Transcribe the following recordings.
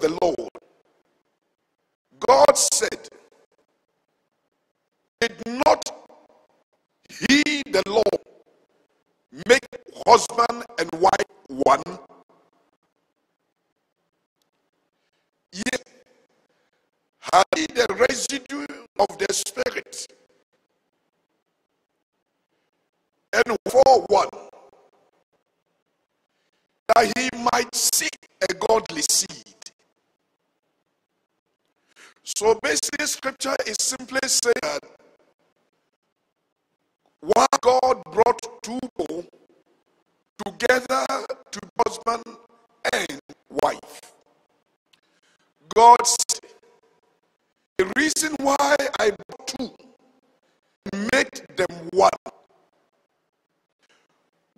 the Lord. God said, Did not he, the Lord, make husband and wife one? Yet, had he the residue of the Spirit, and for one, that he might seek a godly seed. So basically, scripture is simply saying that why God brought two people together to husband and wife. God said, the reason why I brought two made them one.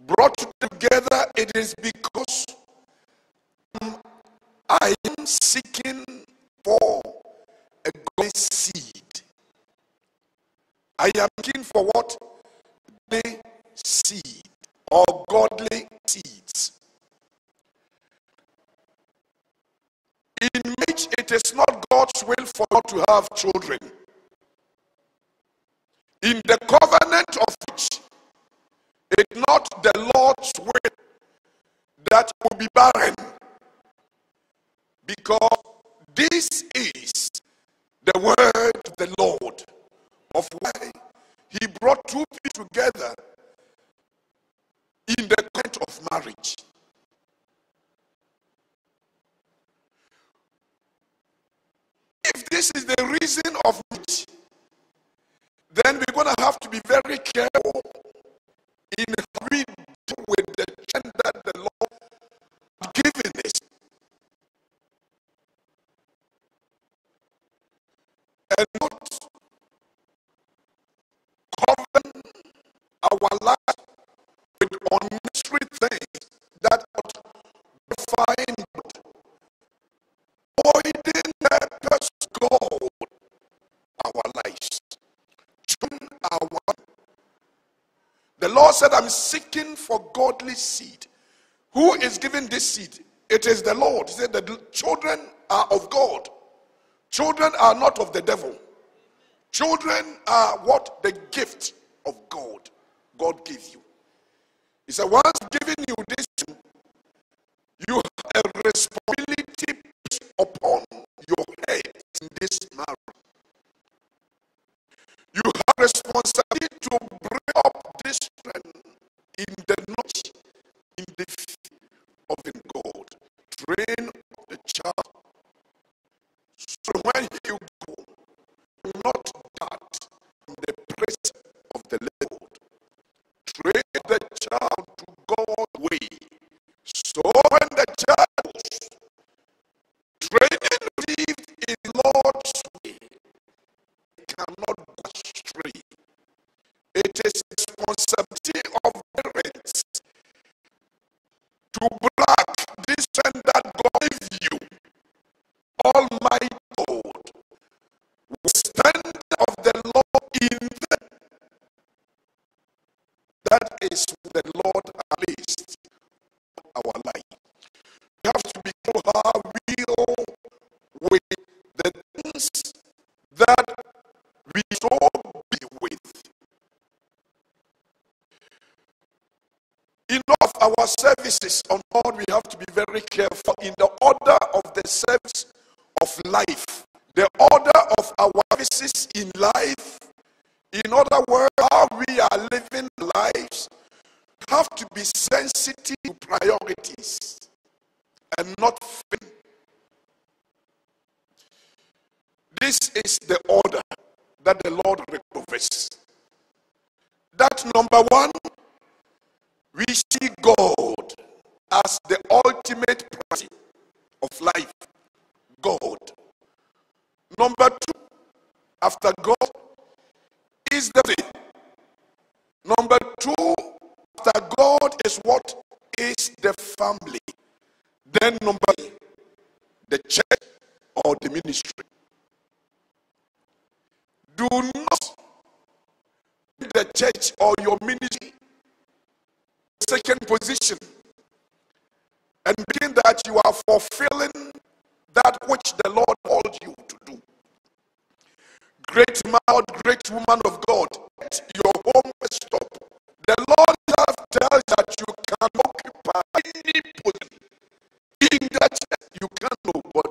Brought together, it is because I am seeking for seed. I am looking for what? The seed or godly seeds. In which it is not God's will for God to have children. In the covenant of which it's not the Lord's will that will be barren. Because this is the word of the Lord of why he brought two people together in the covenant of marriage. If this is the reason of which, then we're going to have to be very careful in how we deal with the gender our lives with unnecessary things that define God, avoiding purpose God our lives. The Lord said, I'm seeking for godly seed. Who is giving this seed? It is the Lord. He said, The children are of God. Children are not of the devil. Children are what? The gift of God. God gave you. He said, Once given you this, you have a responsibility upon your head in this marriage. You have responsibility to bring up this strength in the knowledge, This is the order that the Lord requires. That number one, we see God as the ultimate priority of life. God. Number two, after God, is the. Number two, after God is what is the family. Then number three, the church or the ministry. Do not the church or your ministry second position and begin that you are fulfilling that which the Lord called you to do. Great man, great woman of God, let your home stop. The Lord tells that you can occupy any position in that church. You can nobody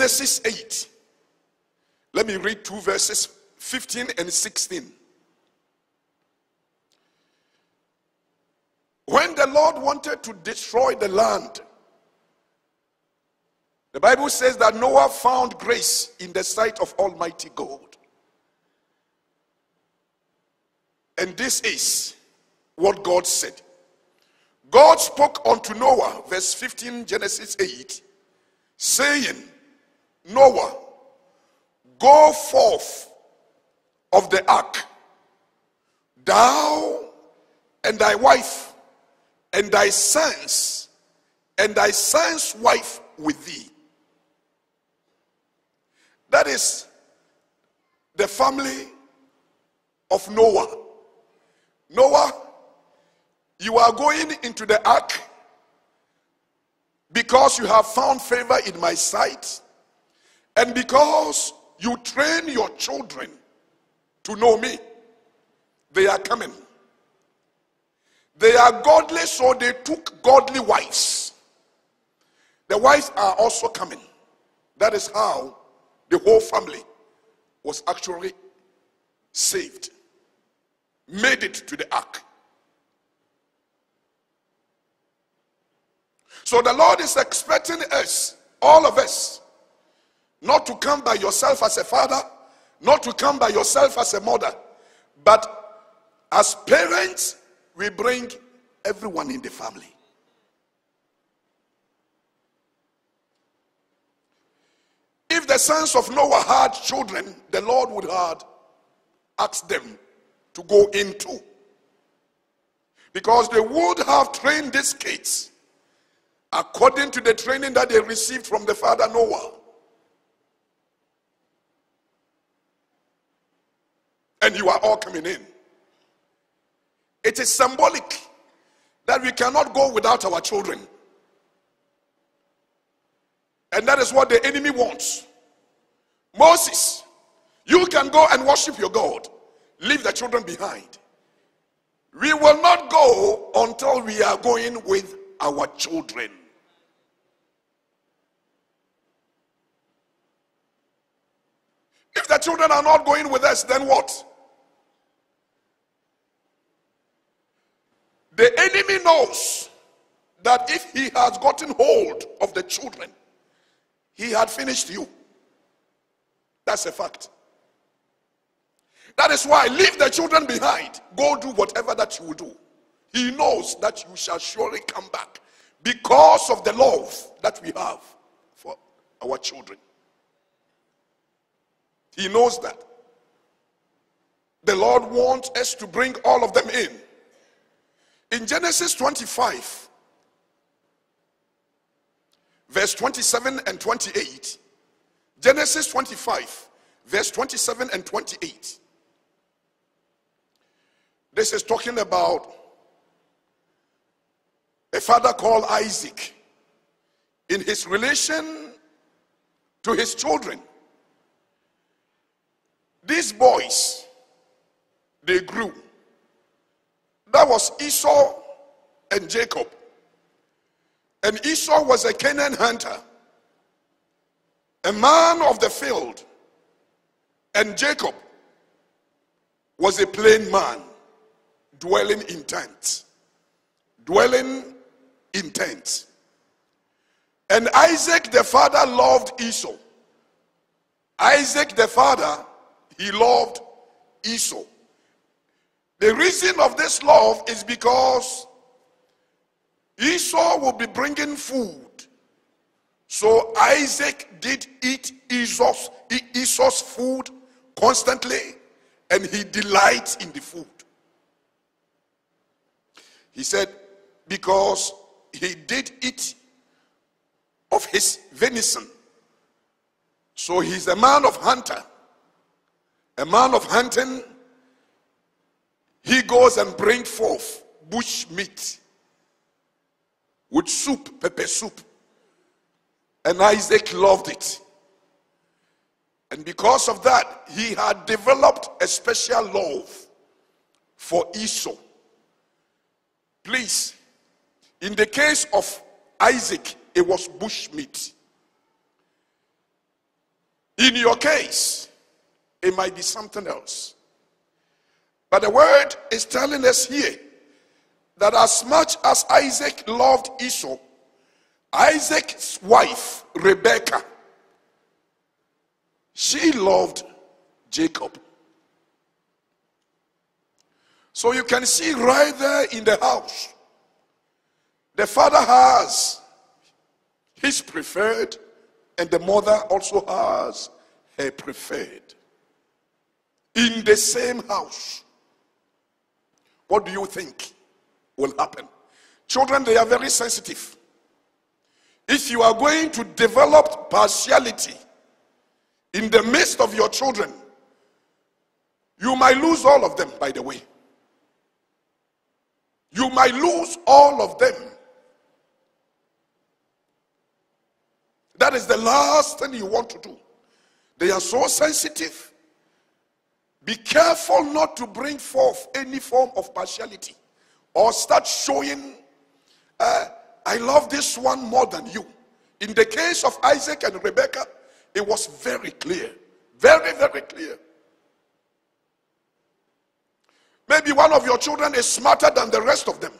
Genesis 8. Let me read two verses 15 and 16. When the Lord wanted to destroy the land, the Bible says that Noah found grace in the sight of Almighty God. And this is what God said. God spoke unto Noah, verse 15, Genesis 8, saying, Noah, go forth of the ark, thou and thy wife, and thy sons, and thy son's wife with thee. That is the family of Noah. Noah you are going into the ark because you have found favor in my sight and because you train your children to know me. They are coming. They are godly, so they took godly wives. The wives are also coming. That is how the whole family was actually saved, made it to the ark. So the Lord is expecting us, all of us, not to come by yourself as a father, not to come by yourself as a mother, but as parents, we bring everyone in the family. If the sons of Noah had children, the Lord would have asked them to go into. Because they would have trained these kids according to the training that they received from the father Noah. And you are all coming in. It is symbolic that we cannot go without our children. And that is what the enemy wants. Moses, you can go and worship your God, leave the children behind. We will not go until we are going with our children. If the children are not going with us, then what? The enemy knows that if he has gotten hold of the children, he had finished you. That's a fact. That is why leave the children behind. Go do whatever that you will do. He knows that you shall surely come back because of the love that we have for our children. He knows that. The Lord wants us to bring all of them in. In Genesis 25, verse 27 and 28, Genesis 25, verse 27 and 28. This is talking about a father called Isaac in his relation to his children. These boys, they grew. That was Esau and Jacob. And Esau was a Canaan hunter, a man of the field. And Jacob was a plain man, dwelling in tents. Dwelling in tents. And Isaac the father loved Esau. Isaac the father he loved Esau. The reason of this love is because Esau will be bringing food. So Isaac did eat Esau's, Esau's food constantly and he delights in the food. He said, because he did eat of his venison. So he's a man of hunter. A man of hunting, he goes and brings forth bush meat with soup, pepper soup. And Isaac loved it. And because of that, he had developed a special love for Esau. Please, in the case of Isaac, it was bush meat. In your case, it might be something else. But the word is telling us here that as much as Isaac loved Esau, Isaac's wife, Rebecca, she loved Jacob. So you can see right there in the house, the father has his preferred, and the mother also has her preferred. In the same house. What do you think will happen? Children, they are very sensitive. If you are going to develop partiality in the midst of your children, you might lose all of them, by the way. You might lose all of them That is the last thing you want to do. They are so sensitive. Be careful not to bring forth any form of partiality or start showing, uh, I love this one more than you. In the case of Isaac and Rebekah, it was very clear. Very, very clear. Maybe one of your children is smarter than the rest of them.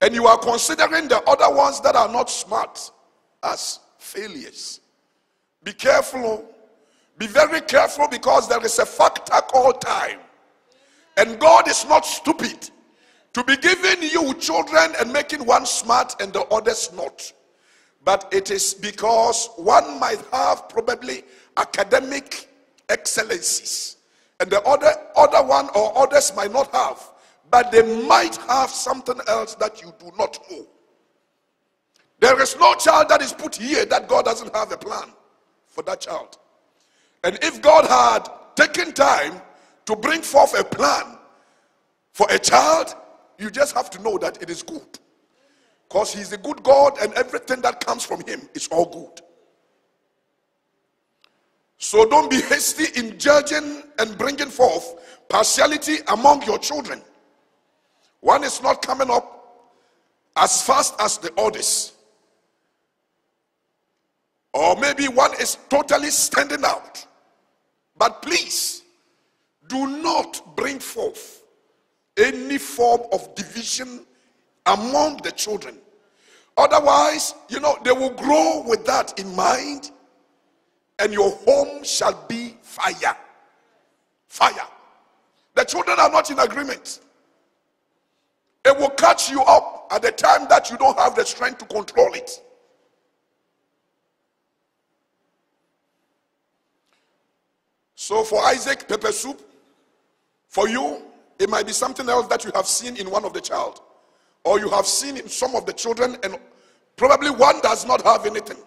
And you are considering the other ones that are not smart as failures. Be careful. Be very careful because there is a factor called time. And God is not stupid to be giving you children and making one smart and the others not. But it is because one might have probably academic excellencies and the other other one or others might not have but they might have something else that you do not know there is no child that is put here that God doesn't have a plan for that child. And if God had taken time to bring forth a plan for a child, you just have to know that it is good. Because He's a good God and everything that comes from Him is all good. So don't be hasty in judging and bringing forth partiality among your children. One is not coming up as fast as the others. Or maybe one is totally standing out. But please, do not bring forth any form of division among the children. Otherwise, you know, they will grow with that in mind, and your home shall be fire. Fire. The children are not in agreement. It will catch you up at the time that you don't have the strength to control it. So for Isaac, pepper soup. For you, it might be something else that you have seen in one of the child. Or you have seen in some of the children and probably one does not have anything.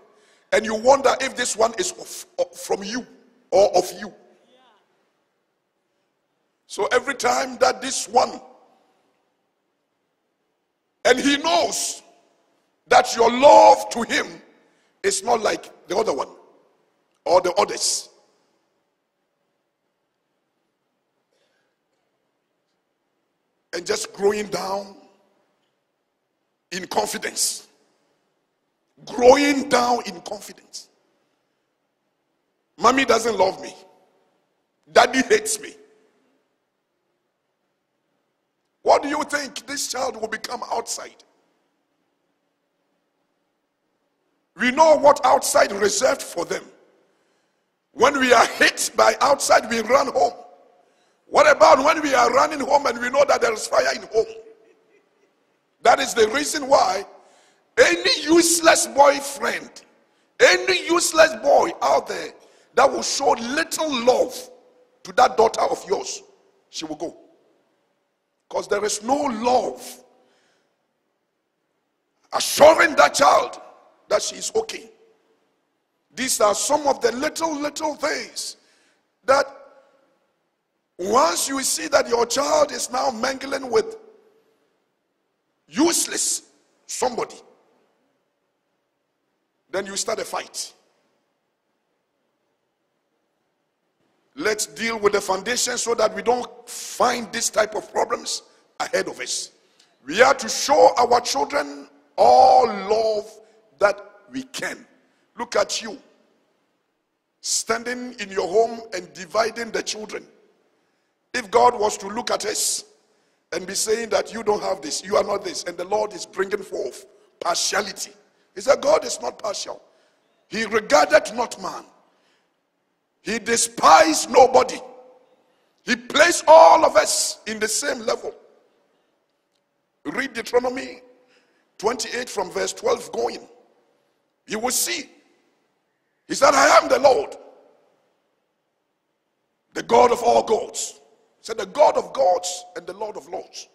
And you wonder if this one is of, of, from you or of you. So every time that this one, and he knows that your love to him is not like the other one or the others. And just growing down in confidence. Growing down in confidence. Mommy doesn't love me. Daddy hates me. What do you think this child will become outside? We know what outside reserved for them. When we are hit by outside, we run home. What about when we are running home and we know that there is fire in home? That is the reason why any useless boyfriend, any useless boy out there that will show little love to that daughter of yours, she will go. Because there is no love assuring that child that she is okay. These are some of the little, little things that once you see that your child is now mingling with useless somebody, then you start a fight. Let's deal with the foundation so that we don't find this type of problems ahead of us. We are to show our children all love that we can. Look at you standing in your home and dividing the children. If God was to look at us and be saying that you don't have this, you are not this, and the Lord is bringing forth partiality, he said, God is not partial. He regarded not man, he despised nobody. He placed all of us in the same level. Read Deuteronomy 28 from verse 12 going. You will see. He said, I am the Lord, the God of all gods. Said, the God of gods and the Lord of lords.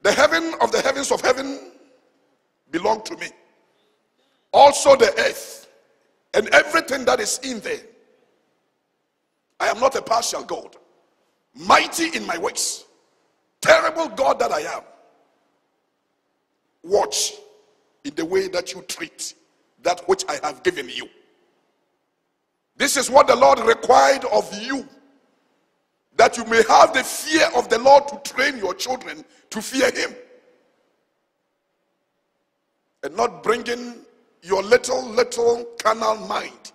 The heaven of the heavens of heaven belong to me. Also the earth and everything that is in there. I am not a partial God. Mighty in my ways. Terrible God that I am. Watch in the way that you treat that which I have given you. This is what the Lord required of you. That you may have the fear of the Lord to train your children to fear Him. And not bringing your little, little carnal mind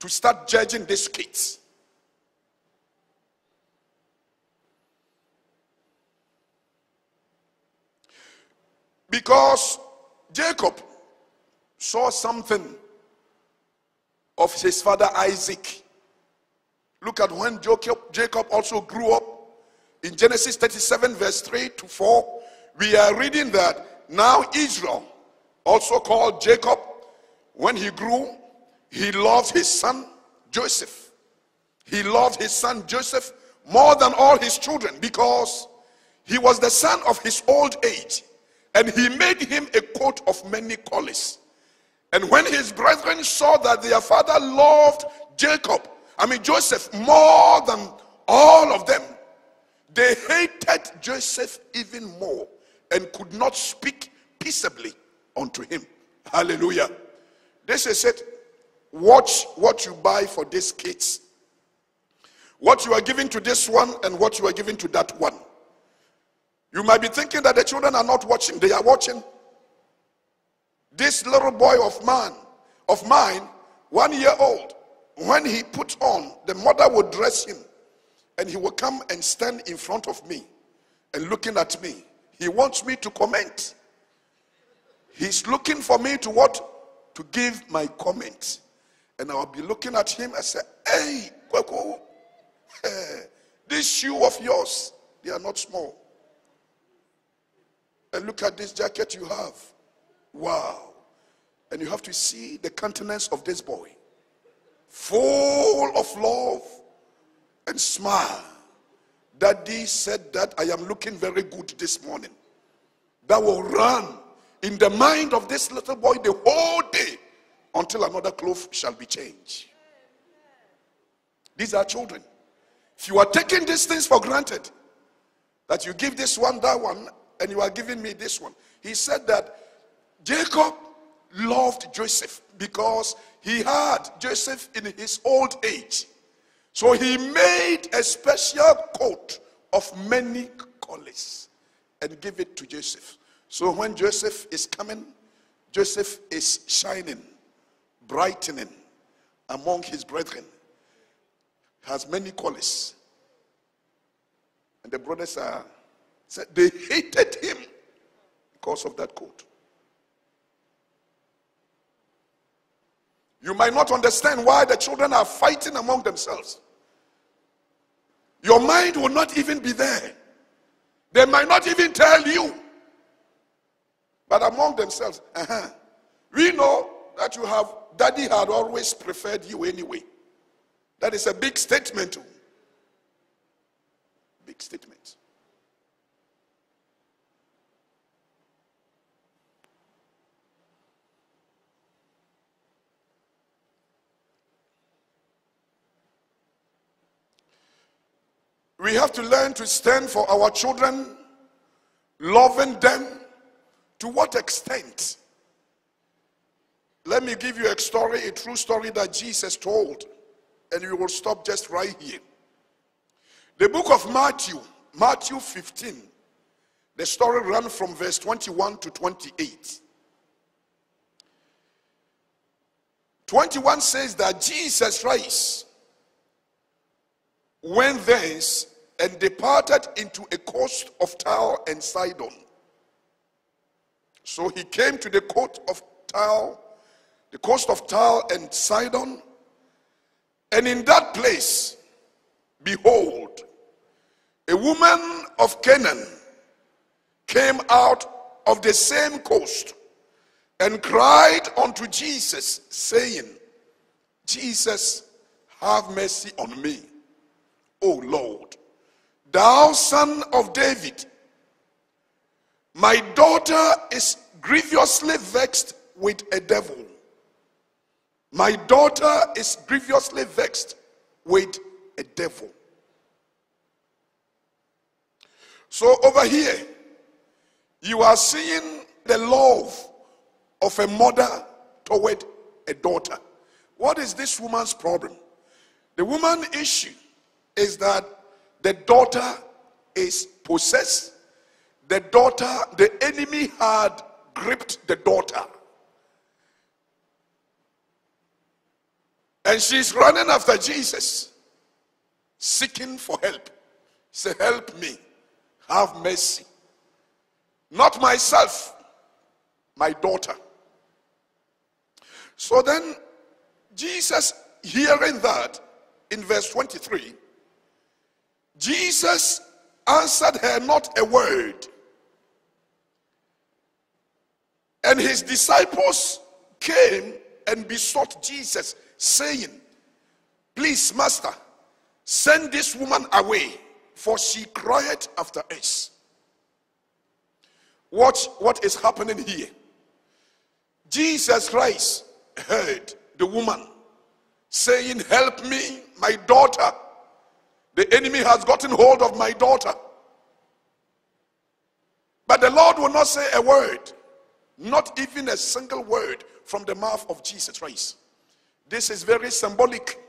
to start judging these kids. Because Jacob saw something of his father Isaac. Look at when Jacob, Jacob also grew up. In Genesis 37, verse 3 to 4, we are reading that now Israel, also called Jacob, when he grew, he loved his son Joseph. He loved his son Joseph more than all his children because he was the son of his old age and he made him a coat of many colors. And when his brethren saw that their father loved Jacob, I mean Joseph, more than all of them, they hated Joseph even more and could not speak peaceably unto him. Hallelujah. This is it. Watch what you buy for these kids. What you are giving to this one and what you are giving to that one. You might be thinking that the children are not watching. They are watching. This little boy of man, of mine, one year old, when he put on, the mother would dress him and he would come and stand in front of me and looking at me. He wants me to comment. He's looking for me to what? to give my comment. And I'll be looking at him and say, Hey, Kweku, this shoe of yours, they are not small. And look at this jacket you have. Wow. And you have to see the countenance of this boy, full of love and smile. Daddy said that I am looking very good this morning. That will run in the mind of this little boy the whole day until another cloth shall be changed. These are children. If you are taking these things for granted, that you give this one, that one, and you are giving me this one. He said that Jacob loved Joseph because he had Joseph in his old age. So he made a special coat of many colors and gave it to Joseph. So when Joseph is coming, Joseph is shining, brightening among his brethren, has many colors. And the brothers are said they hated him because of that coat. You might not understand why the children are fighting among themselves. Your mind will not even be there. They might not even tell you. But among themselves, uh-huh, we know that you have, daddy had always preferred you anyway. That is a big statement. Big statement. We have to learn to stand for our children, loving them. To what extent? Let me give you a story, a true story that Jesus told, and we will stop just right here. The book of Matthew, Matthew 15, the story runs from verse 21 to 28. 21 says that Jesus Christ went thence and departed into a coast of Tyre and Sidon. So he came to the coast of Tyre, the coast of Tyre and Sidon, and in that place, behold, a woman of Canaan came out of the same coast and cried unto Jesus, saying, Jesus, have mercy on me, O Lord, thou son of David. My daughter is grievously vexed with a devil. My daughter is grievously vexed with a devil. So over here, you are seeing the love of a mother toward a daughter. What is this woman's problem? The woman issue is that the daughter is possessed. The daughter, the enemy had gripped the daughter. And she's running after Jesus, seeking for help. Say, Help me. Have mercy. Not myself, my daughter. So then, Jesus, hearing that in verse 23, Jesus answered her not a word. And his disciples came and besought Jesus, saying, Please, Master, send this woman away, for she cried after us. Watch what is happening here. Jesus Christ heard the woman saying, Help me, my daughter. The enemy has gotten hold of my daughter. But the Lord will not say a word, not even a single word from the mouth of Jesus Christ. This is very symbolic.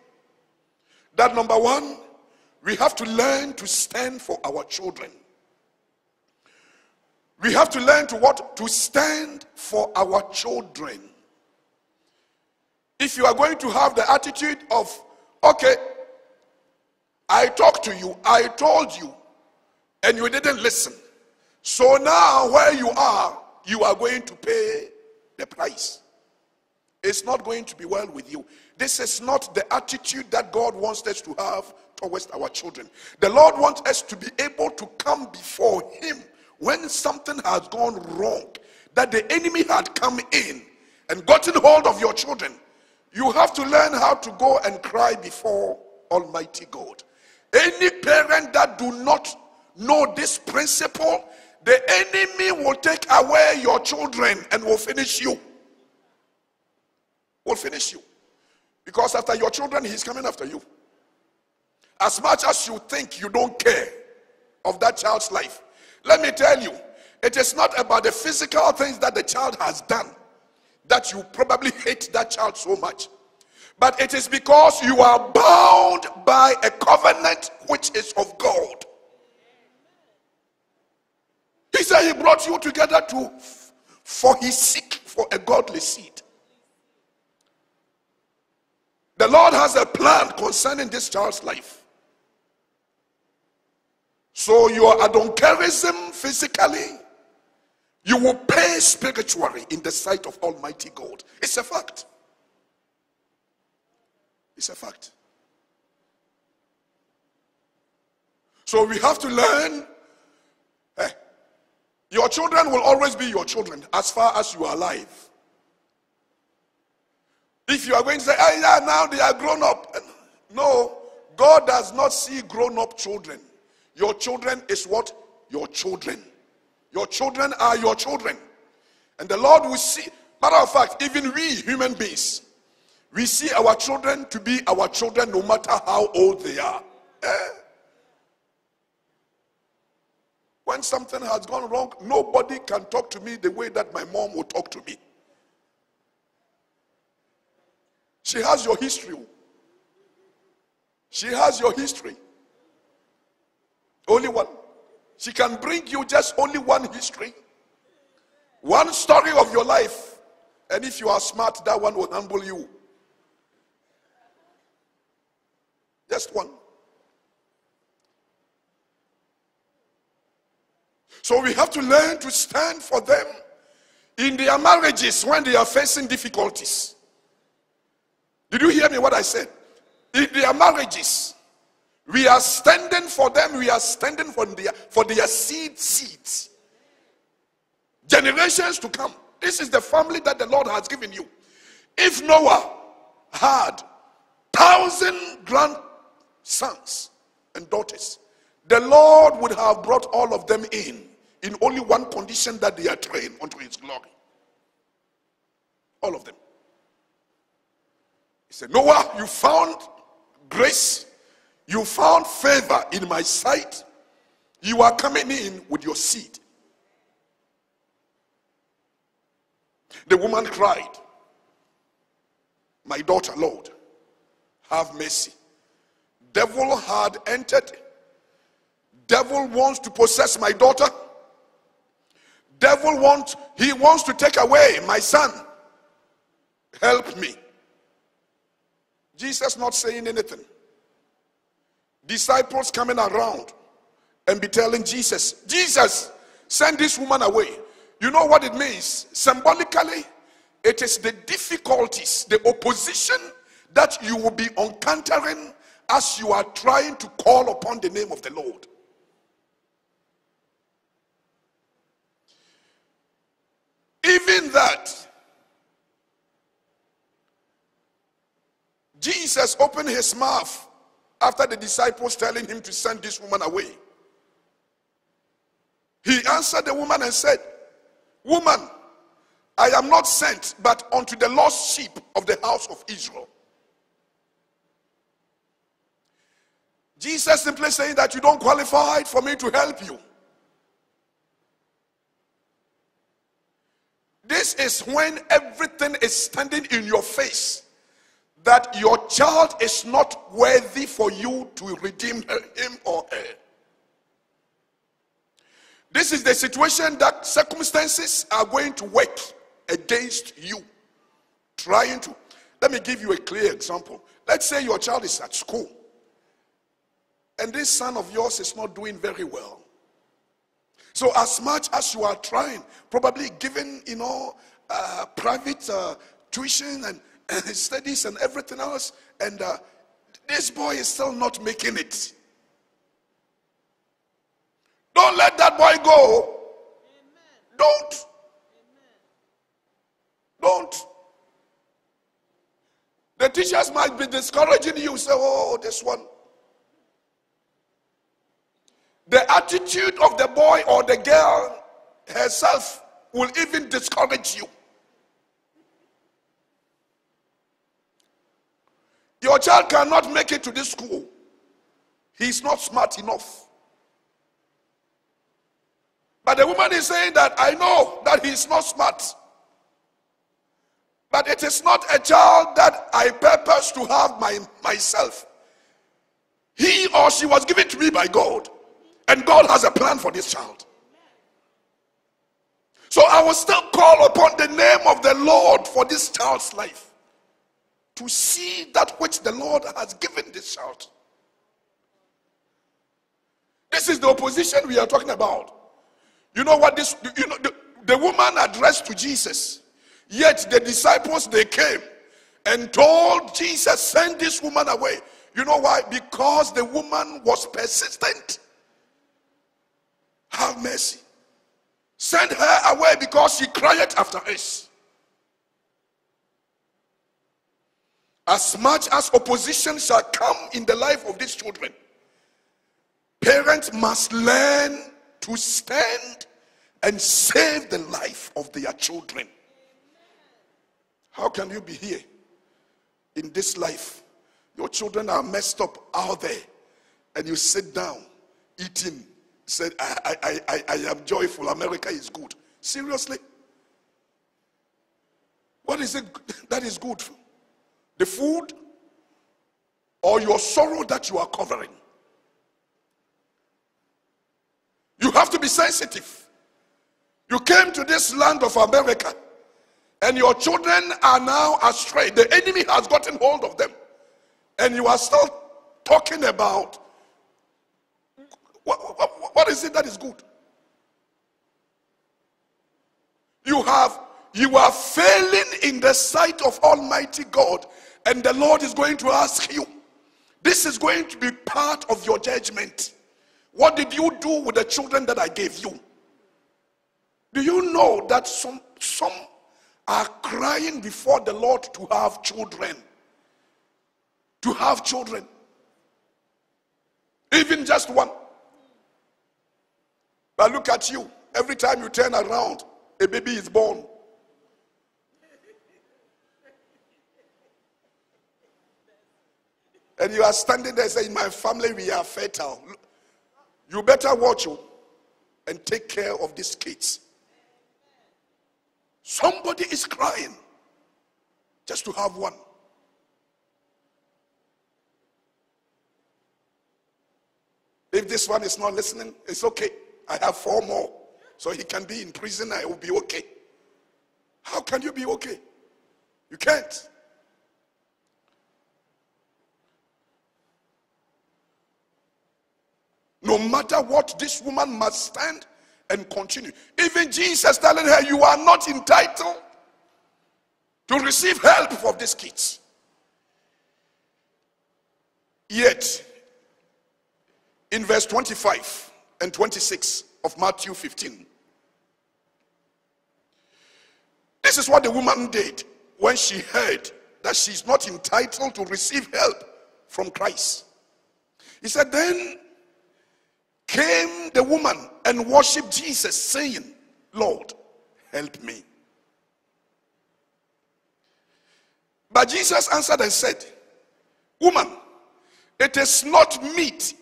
That number one, we have to learn to stand for our children. We have to learn to what? To stand for our children. If you are going to have the attitude of, okay, I talked to you, I told you, and you didn't listen. So now, where you are, you are going to pay the price. It's not going to be well with you. This is not the attitude that God wants us to have towards our children. The Lord wants us to be able to come before Him when something has gone wrong, that the enemy had come in and gotten hold of your children, you have to learn how to go and cry before Almighty God. Any parent that do not know this principle, the enemy will take away your children and will finish you. Will finish you. Because after your children, he's coming after you. As much as you think you don't care of that child's life, let me tell you, it is not about the physical things that the child has done that you probably hate that child so much. But it is because you are bound by a covenant which is of God. He said he brought you together to for he seek for a godly seed. The Lord has a plan concerning this child's life. So your adonkerism physically, you will pay spiritually in the sight of Almighty God. It's a fact. It's a fact. So we have to learn. Eh, your children will always be your children as far as you are alive. If you are going to say, oh, yeah, now they are grown up. No, God does not see grown up children. Your children is what? Your children. Your children are your children. And the Lord will see, matter of fact, even we human beings, we see our children to be our children no matter how old they are. Eh? when something has gone wrong, nobody can talk to me the way that my mom would talk to me. She has your history. She has your history. Only one. She can bring you just only one history, one story of your life. And if you are smart, that one will humble you. Just one. So we have to learn to stand for them in their marriages when they are facing difficulties. Did you hear me what I said? In their marriages, we are standing for them, we are standing for their for their seed seeds. Generations to come. This is the family that the Lord has given you. If Noah had thousand grandsons and daughters, the Lord would have brought all of them in in only one condition that they are trained unto his glory. All of them. He said, Noah, you found grace, you found favor in my sight. You are coming in with your seed. The woman cried, My daughter, Lord, have mercy. Devil had entered. Devil wants to possess my daughter. Devil wants, he wants to take away my son. Help me. Jesus not saying anything. Disciples coming around and be telling Jesus, Jesus, send this woman away. You know what it means? Symbolically, it is the difficulties, the opposition that you will be encountering as you are trying to call upon the name of the Lord. Even that, Jesus opened his mouth after the disciples telling him to send this woman away. He answered the woman and said, Woman, I am not sent but unto the lost sheep of the house of Israel. Jesus simply saying that you don't qualify for me to help you. This is when everything is standing in your face that your child is not worthy for you to redeem him or her. This is the situation that circumstances are going to work against you. Trying to. Let me give you a clear example. Let's say your child is at school and this son of yours is not doing very well. So, as much as you are trying, probably giving, you know, uh, private uh, tuition and, and studies and everything else, and uh, this boy is still not making it. Don't let that boy go. Amen. Don't. Amen. Don't. The teachers might be discouraging you. Say, oh, this one. The attitude of the boy or the girl herself will even discourage you. Your child cannot make it to this school. He's not smart enough. But the woman is saying that I know that he's not smart. But it is not a child that I purpose to have my, myself. He or she was given to me by God. And God has a plan for this child. So I will still call upon the name of the Lord for this child's life to see that which the Lord has given this child. This is the opposition we are talking about. You know what this you know the, the woman addressed to Jesus. Yet the disciples they came and told Jesus send this woman away. You know why? Because the woman was persistent. Have mercy. Send her away because she cried after us. As much as opposition shall come in the life of these children, parents must learn to stand and save the life of their children. How can you be here in this life? Your children are messed up out there, and you sit down eating said, I, I, I, I am joyful. America is good. Seriously? What is it that is good? The food or your sorrow that you are covering? You have to be sensitive. You came to this land of America and your children are now astray. The enemy has gotten hold of them. And you are still talking about what, what, what is it that is good? You have you are failing in the sight of Almighty God, and the Lord is going to ask you. This is going to be part of your judgment. What did you do with the children that I gave you? Do you know that some some are crying before the Lord to have children? To have children. Even just one. But look at you. Every time you turn around, a baby is born. And you are standing there saying, My family, we are fertile. You better watch you and take care of these kids. Somebody is crying just to have one. If this one is not listening, it's okay. I have four more. So he can be in prison, I will be okay. How can you be okay? You can't. No matter what, this woman must stand and continue. Even Jesus telling her, You are not entitled to receive help for these kids. Yet, in verse 25 and 26 of Matthew 15, this is what the woman did when she heard that she's not entitled to receive help from Christ. He said, Then came the woman and worshiped Jesus, saying, Lord, help me. But Jesus answered and said, Woman, it is not meet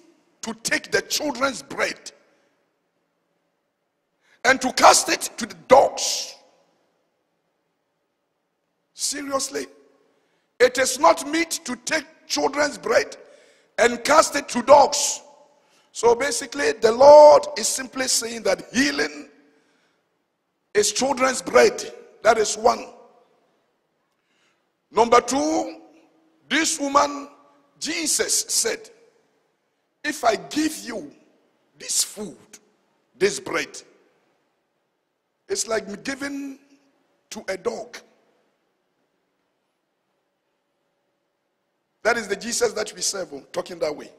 to take the children's bread and to cast it to the dogs. Seriously? It is not meet to take children's bread and cast it to dogs. So basically, the Lord is simply saying that healing is children's bread. That is one. Number two, this woman, Jesus said, If I give you this food, this bread, it's like giving to a dog. That is the Jesus that we serve, oh, talking that way.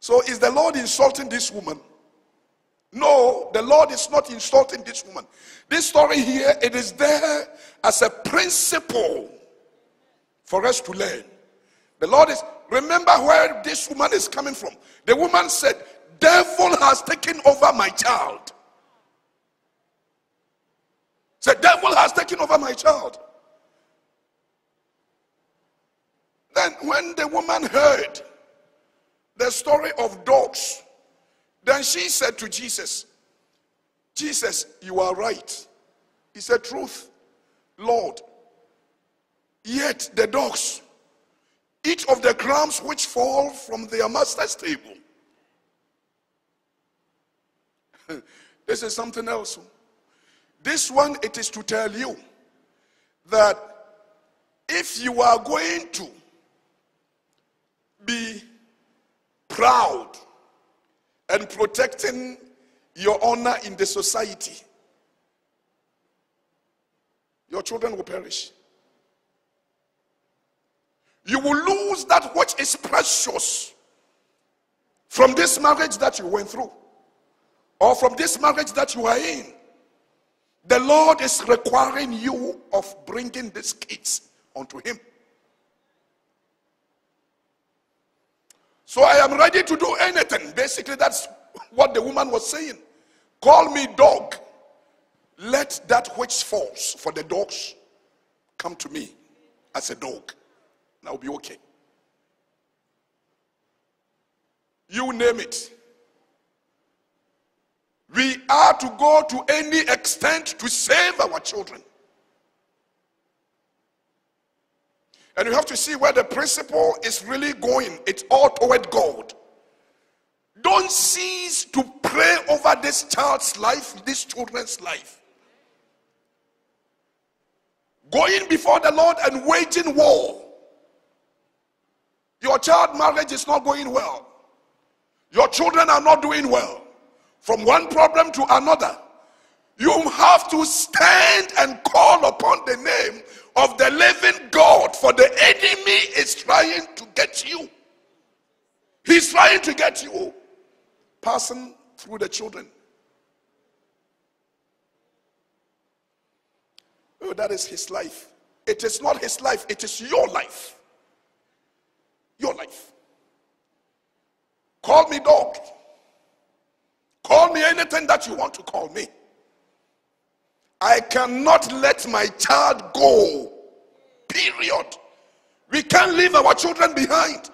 So is the Lord insulting this woman? No, the Lord is not insulting this woman. This story here, it is there as a principle for us to learn. The Lord is, remember where this woman is coming from. The woman said, Devil has taken over my child. Said, Devil has taken over my child. Then, when the woman heard the story of dogs. Then she said to Jesus, Jesus, you are right. He said, Truth, Lord. Yet the dogs eat of the crumbs which fall from their master's table. this is something else. This one, it is to tell you that if you are going to be proud and protecting your honor in the society, your children will perish. You will lose that which is precious from this marriage that you went through or from this marriage that you are in. The Lord is requiring you of bringing these kids unto Him. So I am ready to do anything. Basically, that's what the woman was saying. Call me dog. Let that which falls for the dogs come to me as a dog. And I'll be okay. You name it. We are to go to any extent to save our children. And you have to see where the principle is really going. It's all toward God. Don't cease to pray over this child's life, this children's life. Going before the Lord and waging war. Your child marriage is not going well. Your children are not doing well. From one problem to another. You have to stand and call upon the name of the living God, for the enemy is trying to get you. He's trying to get you passing through the children. Oh, that is his life. It is not his life, it is your life. Your life. Call me dog. Call me anything that you want to call me. I cannot let my child go. Period. We can't leave our children behind.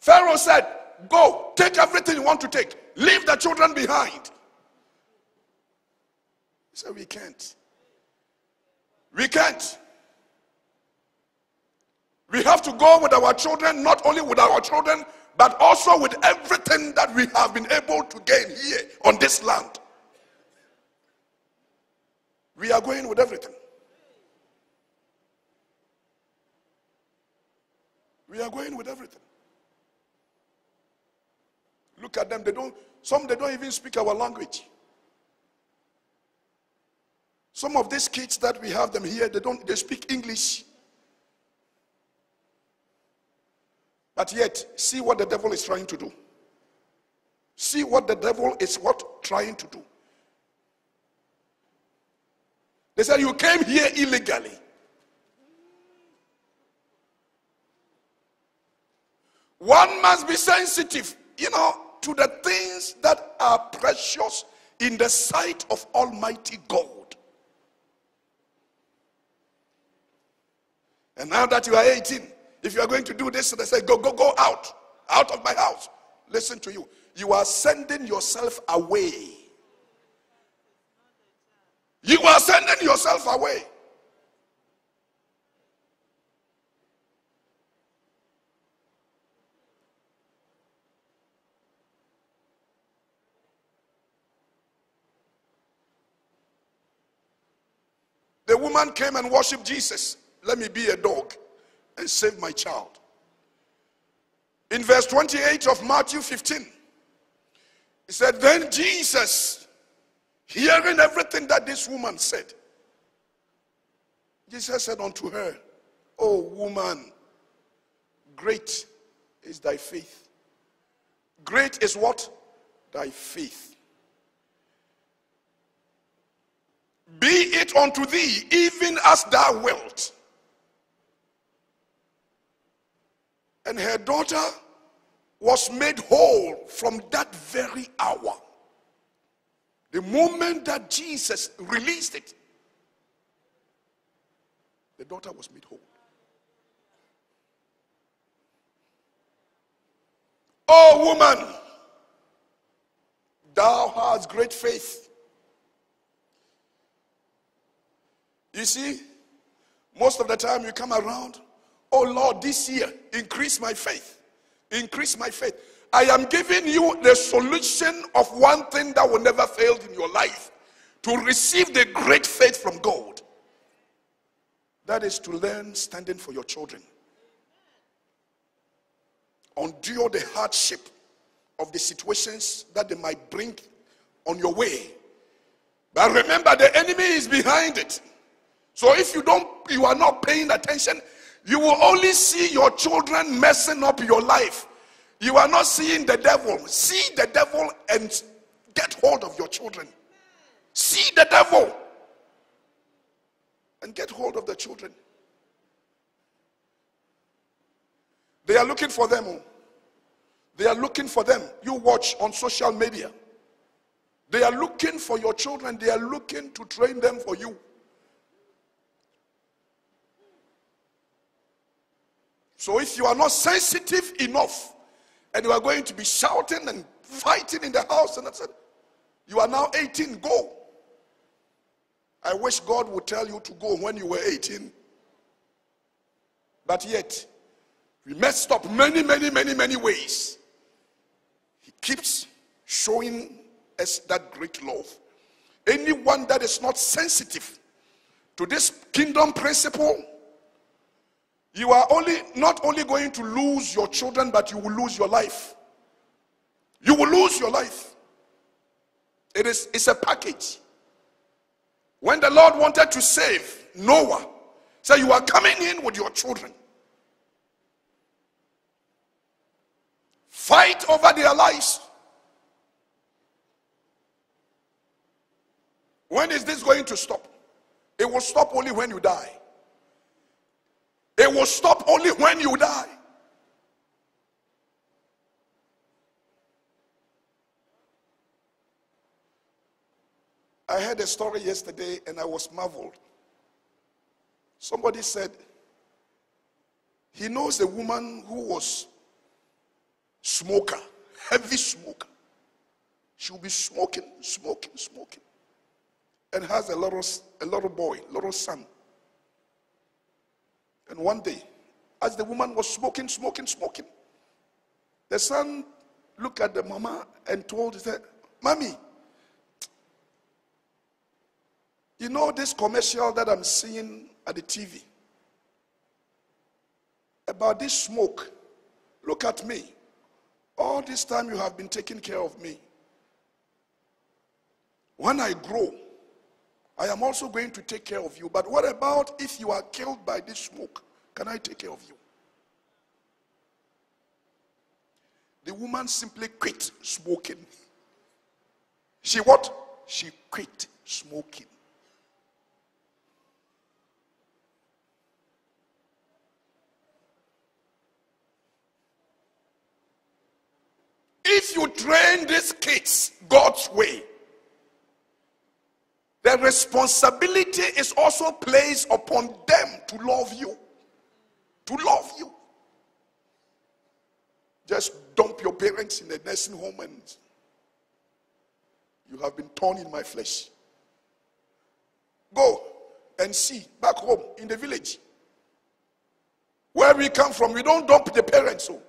Pharaoh said, Go, take everything you want to take, leave the children behind. He said, We can't. We can't. We have to go with our children, not only with our children, but also with everything that we have been able to gain here on this land. We are going with everything. We are going with everything. Look at them. They don't, some they don't even speak our language. Some of these kids that we have them here, they don't they speak English. But yet, see what the devil is trying to do. See what the devil is what trying to do. They said you came here illegally. One must be sensitive, you know, to the things that are precious in the sight of Almighty God. And now that you are 18, if you are going to do this, they say, go, go, go out, out of my house. Listen to you. You are sending yourself away. You are sending yourself away. The woman came and worshiped Jesus. Let me be a dog and save my child. In verse 28 of Matthew 15, he said, Then Jesus, hearing everything that this woman said, Jesus said unto her, Oh woman, great is thy faith. Great is what? Thy faith. Be it unto thee even as thou wilt. And her daughter was made whole from that very hour. The moment that Jesus released it, the daughter was made whole. Oh, woman, thou hast great faith. You see, most of the time you come around, oh Lord, this year, increase my faith. Increase my faith. I am giving you the solution of one thing that will never fail in your life to receive the great faith from God. That is to learn standing for your children. Endure the hardship of the situations that they might bring on your way. But remember, the enemy is behind it. So if you don't, you are not paying attention, you will only see your children messing up your life. You are not seeing the devil. See the devil and get hold of your children. See the devil and get hold of the children. They are looking for them. They are looking for them. You watch on social media. They are looking for your children. They are looking to train them for you. So if you are not sensitive enough and you are going to be shouting and fighting in the house. And I said, You are now 18, go. I wish God would tell you to go when you were 18. But yet, we messed up many, many, many, many ways. He keeps showing us that great love. Anyone that is not sensitive to this kingdom principle, you are only not only going to lose your children, but you will lose your life. You will lose your life. It is it's a package. When the Lord wanted to save Noah, said, You are coming in with your children. Fight over their lives. When is this going to stop? It will stop only when you die. It will stop only when you die. I heard a story yesterday and I was marveled. Somebody said he knows a woman who was smoker, heavy smoker. She'll be smoking, smoking, smoking. And has a little, a little boy, little son. And one day, as the woman was smoking, smoking, smoking, the son looked at the mama and told her, Mommy, you know this commercial that I'm seeing at the TV about this smoke? Look at me. All this time you have been taking care of me. When I grow, I am also going to take care of you. But what about if you are killed by this smoke? Can I take care of you? The woman simply quit smoking. She what? She quit smoking. If you train these kids God's way, the responsibility is also placed upon them to love you. To love you. Just dump your parents in a nursing home and you have been torn in my flesh. Go and see back home in the village. Where we come from, we don't dump the parents. So.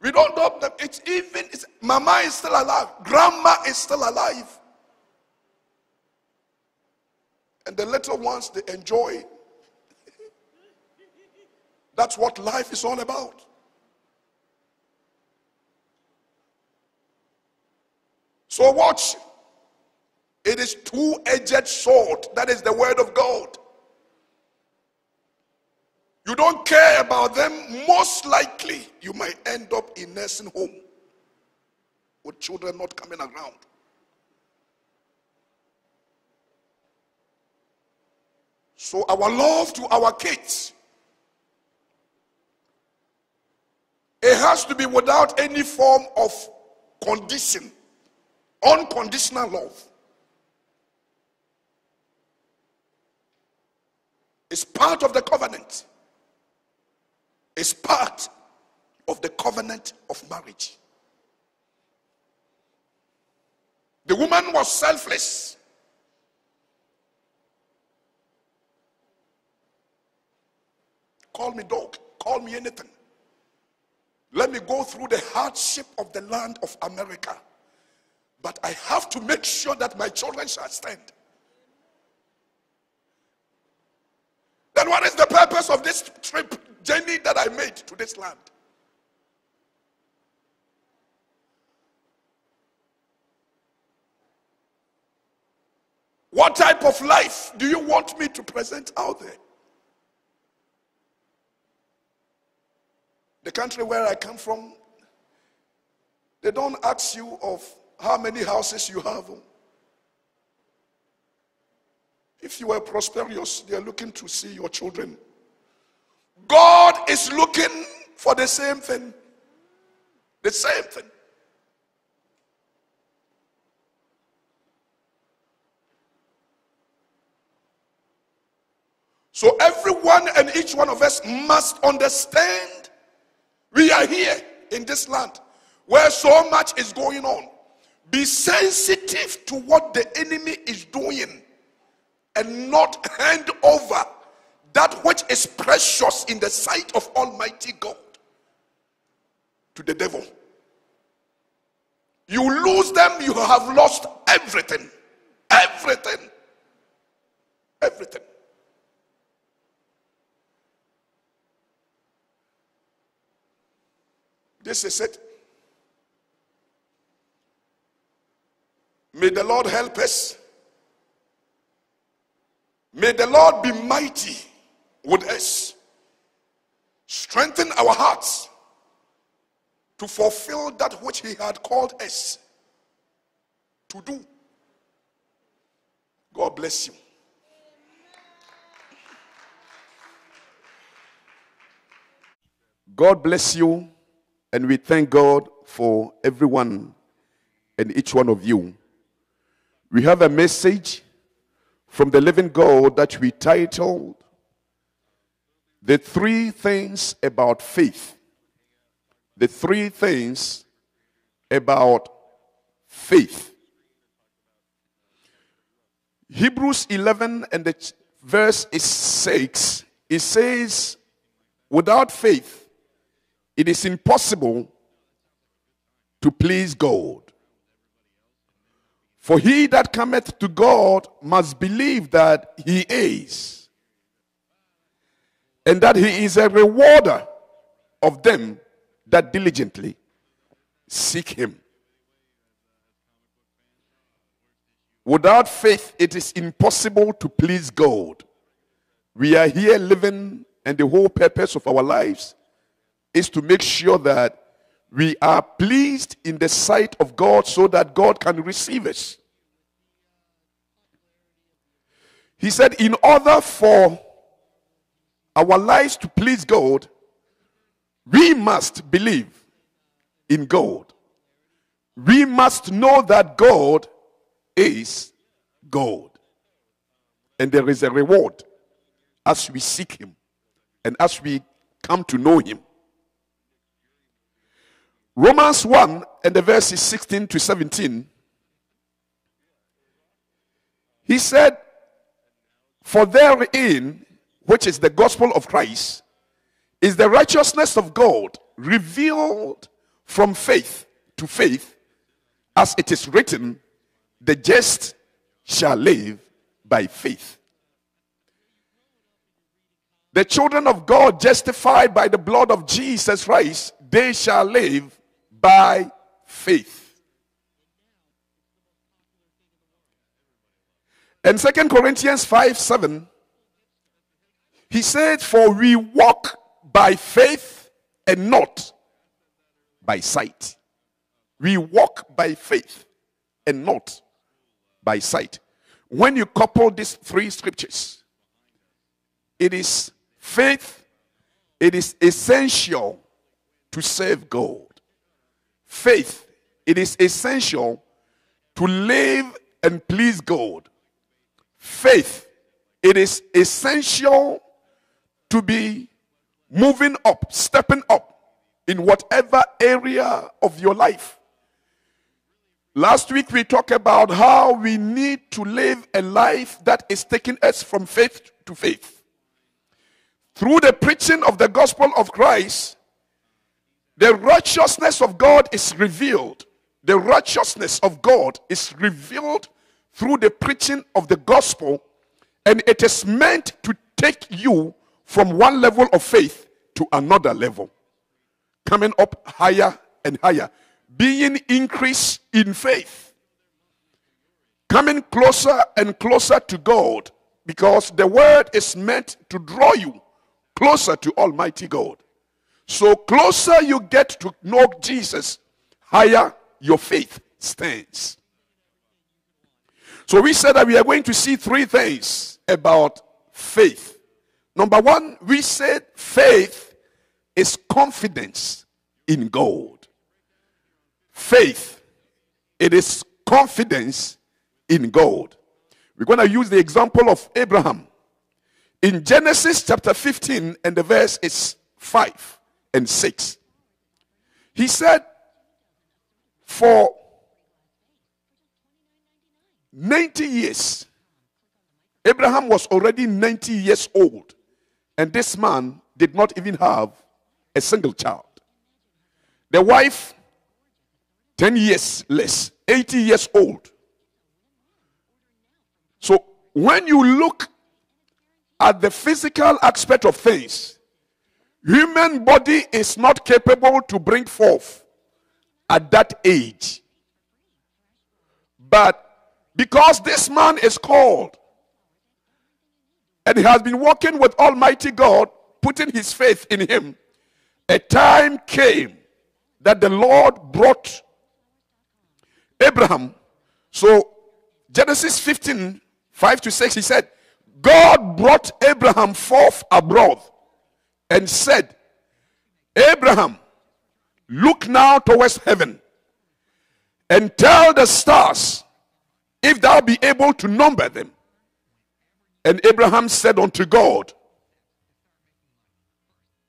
We don't dump them. It's even, it's, mama is still alive. Grandma is still alive. And the little ones, they enjoy. That's what life is all about. So watch. It is two-edged sword. That is the word of God. You don't care about them, most likely you might end up in nursing home with children not coming around. So our love to our kids it has to be without any form of condition, unconditional love. It's part of the covenant. It's part of the covenant of marriage. The woman was selfless. Call me dog. Call me anything. Let me go through the hardship of the land of America. But I have to make sure that my children shall stand. Then what is the purpose of this trip, journey that I made to this land? What type of life do you want me to present out there? The country where I come from, they don't ask you of how many houses you have. If you are prosperous, they are looking to see your children. God is looking for the same thing. The same thing. So everyone and each one of us must understand we are here in this land. where so much is going on. Be sensitive to what the enemy is doing and not hand over that which is precious in the sight of Almighty God to the devil. You lose them, you have lost everything. Everything. Everything. This is it. May the Lord help us. May the Lord be mighty with us. Strengthen our hearts to fulfill that which He had called us to do. God bless you. God bless you, and we thank God for everyone and each one of you. We have a message from the living God that we titled The Three Things About Faith. The Three Things About Faith. Hebrews 11 and the verse is 6, it says, Without faith, it is impossible to please God. For he that cometh to God must believe that he is, and that he is a rewarder of them that diligently seek him. Without faith, it is impossible to please God. We are here living, and the whole purpose of our lives is to make sure that we are pleased in the sight of God so that God can receive us. He said, in order for our lives to please God, we must believe in God. We must know that God is God. And there is a reward as we seek Him and as we come to know Him. Romans 1 and the verses 16 to 17. He said, For therein, which is the gospel of Christ, is the righteousness of God revealed from faith to faith, as it is written, the just shall live by faith. The children of God justified by the blood of Jesus Christ, they shall live by faith. And Second Corinthians 5 7, he said, For we walk by faith and not by sight. We walk by faith and not by sight. When you couple these three scriptures, it is faith, it is essential to serve God faith, it is essential to live and please God. Faith, it is essential to be moving up, stepping up in whatever area of your life. Last week we talked about how we need to live a life that is taking us from faith to faith. Through the preaching of the gospel of Christ, the righteousness of God is revealed. The righteousness of God is revealed through the preaching of the gospel, and it is meant to take you from one level of faith to another level, coming up higher and higher, being increased in faith, coming closer and closer to God, because the word is meant to draw you closer to Almighty God. So closer you get to know Jesus, higher your faith stands. So we said that we are going to see three things about faith. Number one, we said faith is confidence in God. Faith, it is confidence in God. We're going to use the example of Abraham. In Genesis chapter 15, and the verse is 5 and 6. He said, for 90 years. Abraham was already 90 years old, and this man did not even have a single child. The wife, 10 years less, 80 years old. So when you look at the physical aspect of things, human body is not capable to bring forth at that age. But because this man is called and he has been walking with Almighty God, putting his faith in him, a time came that the Lord brought Abraham. So, Genesis 15 5 to 6, he said, God brought Abraham forth abroad and said, Abraham, look now towards heaven and tell the stars if thou be able to number them. And Abraham said unto God,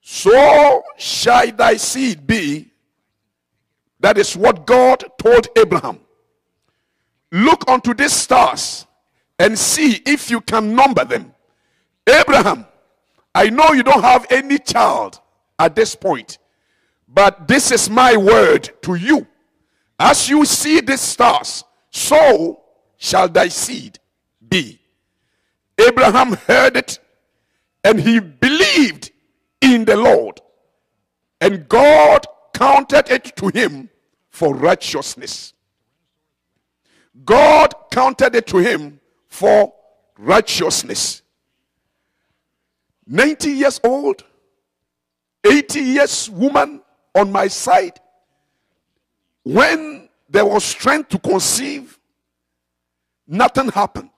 So shall thy seed be. That is what God told Abraham. Look unto these stars and see if you can number them. Abraham, I know you don't have any child at this point, but this is my word to you. As you see these stars, so shall thy seed be. Abraham heard it and he believed in the Lord, and God counted it to him for righteousness. God counted it to him for righteousness. 90 years old, 80 years woman on my side. When there was strength to conceive, nothing happened.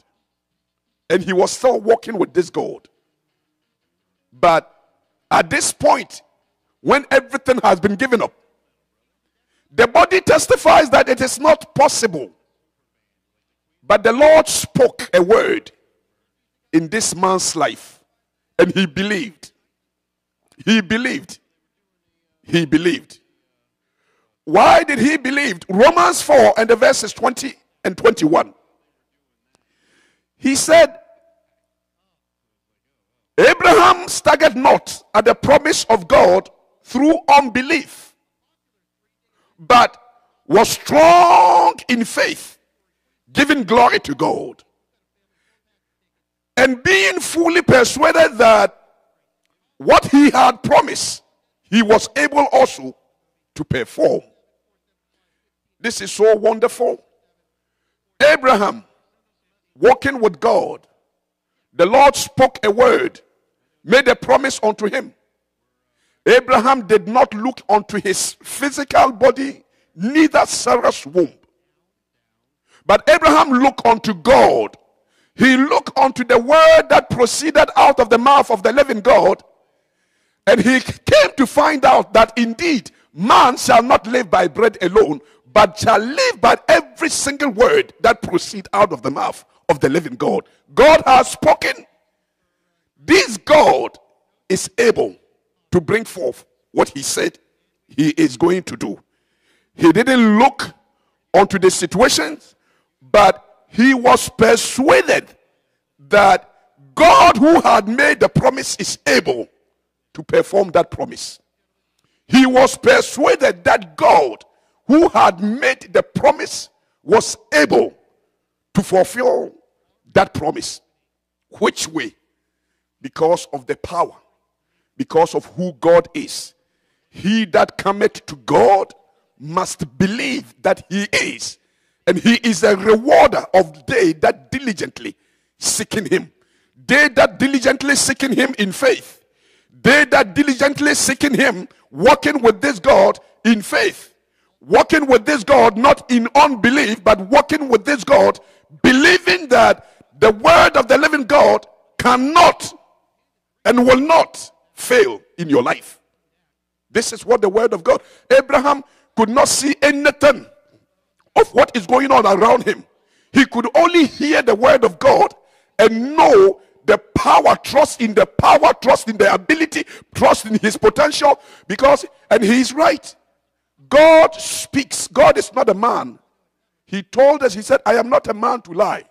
And he was still walking with this God. But at this point, when everything has been given up, the body testifies that it is not possible but the Lord spoke a word in this man's life, and he believed. He believed. He believed. Why did he believe? Romans 4 and the verses 20 and 21. He said, Abraham staggered not at the promise of God through unbelief, but was strong in faith giving glory to God, and being fully persuaded that what he had promised, he was able also to perform. This is so wonderful. Abraham, walking with God, the Lord spoke a word, made a promise unto him. Abraham did not look unto his physical body, neither Sarah's womb. But Abraham looked unto God. He looked unto the word that proceeded out of the mouth of the living God. And he came to find out that indeed man shall not live by bread alone, but shall live by every single word that proceed out of the mouth of the living God. God has spoken. This God is able to bring forth what he said he is going to do. He didn't look onto the situations. But he was persuaded that God, who had made the promise, is able to perform that promise. He was persuaded that God, who had made the promise, was able to fulfill that promise. Which way? Because of the power, because of who God is. He that cometh to God must believe that he is, and he is a rewarder of they that diligently seeking him. They that diligently seeking him in faith. They that diligently seeking him, walking with this God in faith. Walking with this God not in unbelief, but walking with this God, believing that the word of the living God cannot and will not fail in your life. This is what the word of God. Abraham could not see anything of what is going on around him. He could only hear the word of God and know the power, trust in the power, trust in the ability, trust in his potential. Because, and he is right. God speaks. God is not a man. He told us, He said, I am not a man to lie.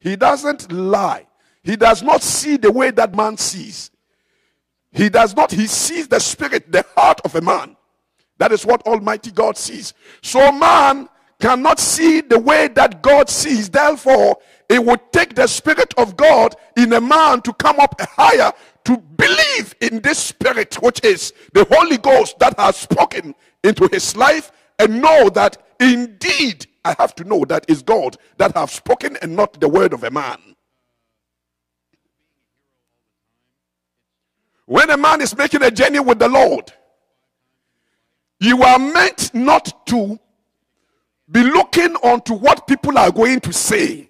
He doesn't lie. He does not see the way that man sees. He does not, he sees the spirit, the heart of a man. That is what Almighty God sees. So man cannot see the way that God sees. Therefore, it would take the spirit of God in a man to come up higher to believe in this spirit, which is the Holy Ghost that has spoken into his life, and know that indeed I have to know that is God that have spoken and not the word of a man. When a man is making a journey with the Lord, you are meant not to be looking onto what people are going to say.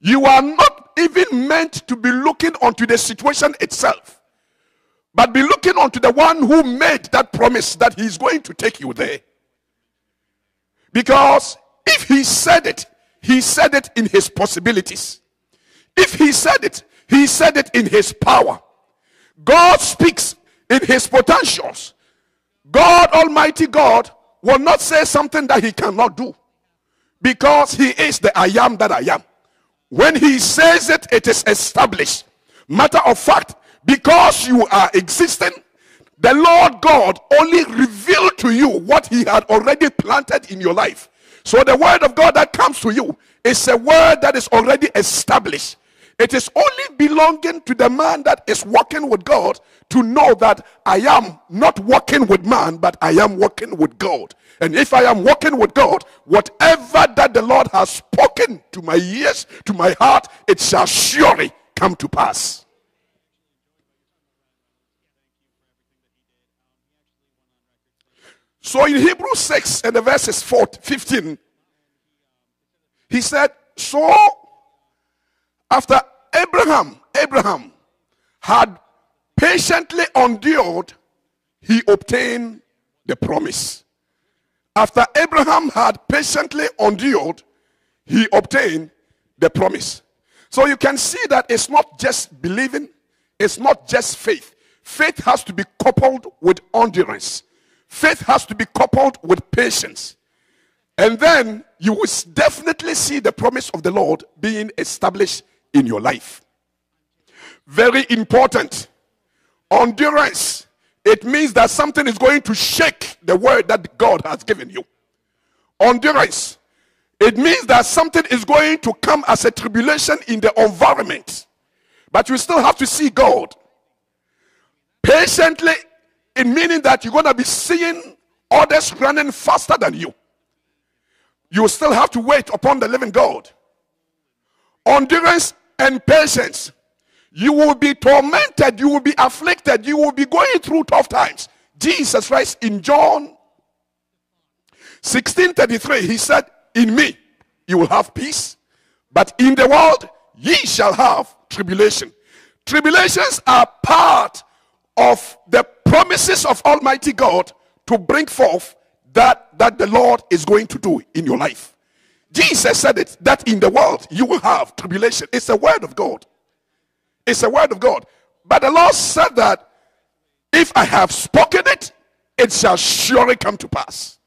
You are not even meant to be looking onto the situation itself, but be looking onto the one who made that promise that he's going to take you there. Because if he said it, he said it in his possibilities. If he said it, he said it in his power. God speaks in his potentials. God, Almighty God, will not say something that he cannot do because he is the I am that I am. When he says it, it is established. Matter of fact, because you are existing, the Lord God only revealed to you what he had already planted in your life. So the word of God that comes to you is a word that is already established. It is only belonging to the man that is walking with God to know that I am not walking with man, but I am walking with God. And if I am walking with God, whatever that the Lord has spoken to my ears, to my heart, it shall surely come to pass. So in Hebrews 6 and the verses 4, 15, he said, So after Abraham, Abraham had patiently endured, he obtained the promise. After Abraham had patiently endured, he obtained the promise. So you can see that it's not just believing, it's not just faith. Faith has to be coupled with endurance, faith has to be coupled with patience. And then you will definitely see the promise of the Lord being established in your life. Very important. Endurance. It means that something is going to shake the word that God has given you. Endurance. It means that something is going to come as a tribulation in the environment. But you still have to see God. Patiently, in meaning that you're going to be seeing others running faster than you. You still have to wait upon the living God. Endurance and patience. You will be tormented, you will be afflicted, you will be going through tough times. Jesus Christ in John 16:33 he said, "In me you will have peace, but in the world ye shall have tribulation." Tribulations are part of the promises of Almighty God to bring forth that that the Lord is going to do in your life. Jesus said it that in the world you will have tribulation. It's a word of God. It's a word of God. But the Lord said that if I have spoken it, it shall surely come to pass.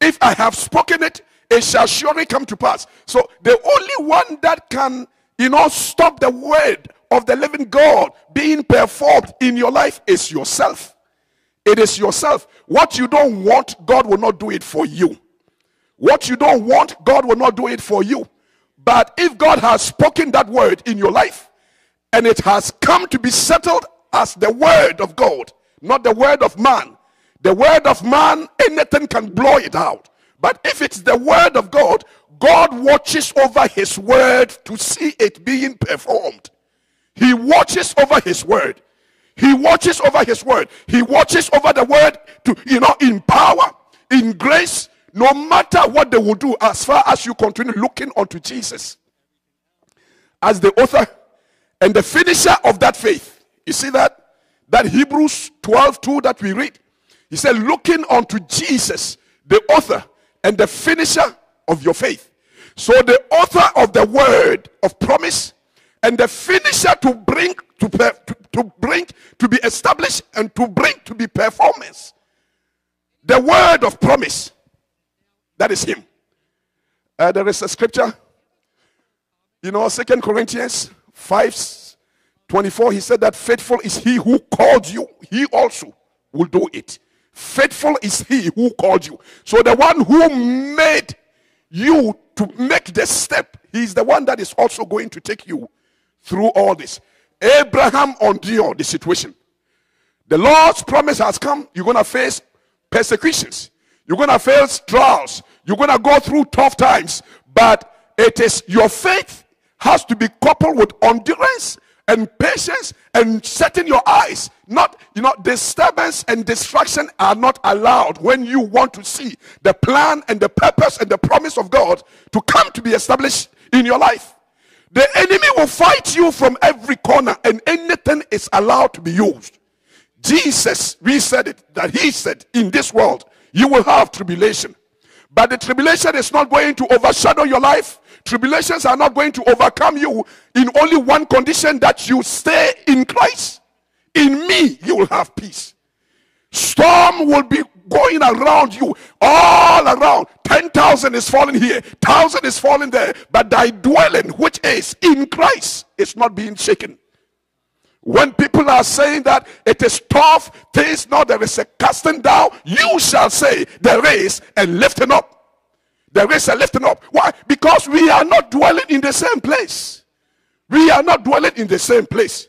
If I have spoken it, it shall surely come to pass. So the only one that can, you know, stop the word of the living God being performed in your life is yourself. It is yourself. What you don't want, God will not do it for you. What you don't want, God will not do it for you. But if God has spoken that word in your life and it has come to be settled as the word of God, not the word of man, the word of man, anything can blow it out. But if it's the word of God, God watches over his word to see it being performed. He watches over his word. He watches over his word. He watches over the word to, you know, in power, in grace, no matter what they will do, as far as you continue looking unto Jesus as the author and the finisher of that faith. You see that? That Hebrews 12 2 that we read. He said, looking unto Jesus, the author and the finisher of your faith. So the author of the word of promise and the finisher to bring to, to, to bring to be established and to bring to be performance The word of promise. That is him. Uh, there is a scripture, you know, Second Corinthians 5 24. He said that faithful is he who called you, he also will do it. Faithful is he who called you. So the one who made you to make the step, he's the one that is also going to take you through all this. Abraham endured the situation. The Lord's promise has come. You're going to face persecutions. You're going to face trials. You're going to go through tough times. But it is your faith has to be coupled with endurance and patience and setting your eyes. Not, you know, disturbance and distraction are not allowed when you want to see the plan and the purpose and the promise of God to come to be established in your life. The enemy will fight you from every corner, and anything is allowed to be used. Jesus, we said it, that he said, in this world, you will have tribulation. But the tribulation is not going to overshadow your life. Tribulations are not going to overcome you in only one condition that you stay in Christ. In me, you will have peace. Storm will be going around you, all around. 10,000 is falling here, 1,000 is falling there, but thy dwelling, which is in Christ, is not being shaken. When people are saying that it is tough, things now there is a casting down, you shall say there is a lifting up. There is a lifting up. Why? Because we are not dwelling in the same place. We are not dwelling in the same place.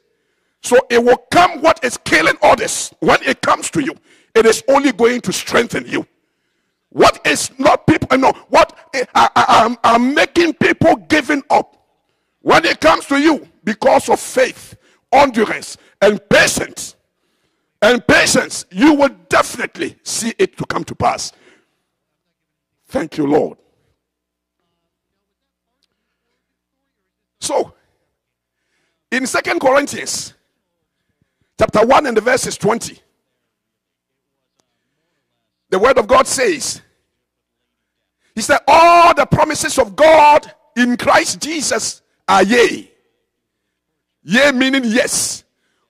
So it will come what is killing others. When it comes to you, it is only going to strengthen you. What is not people, no, what are, are making people giving up when it comes to you because of faith, endurance, and patience. And patience, you will definitely see it to come to pass. Thank you, Lord. So, in Second Corinthians, chapter 1 and the verses 20. The word of God says, He said, All the promises of God in Christ Jesus are yea. Yea meaning yes.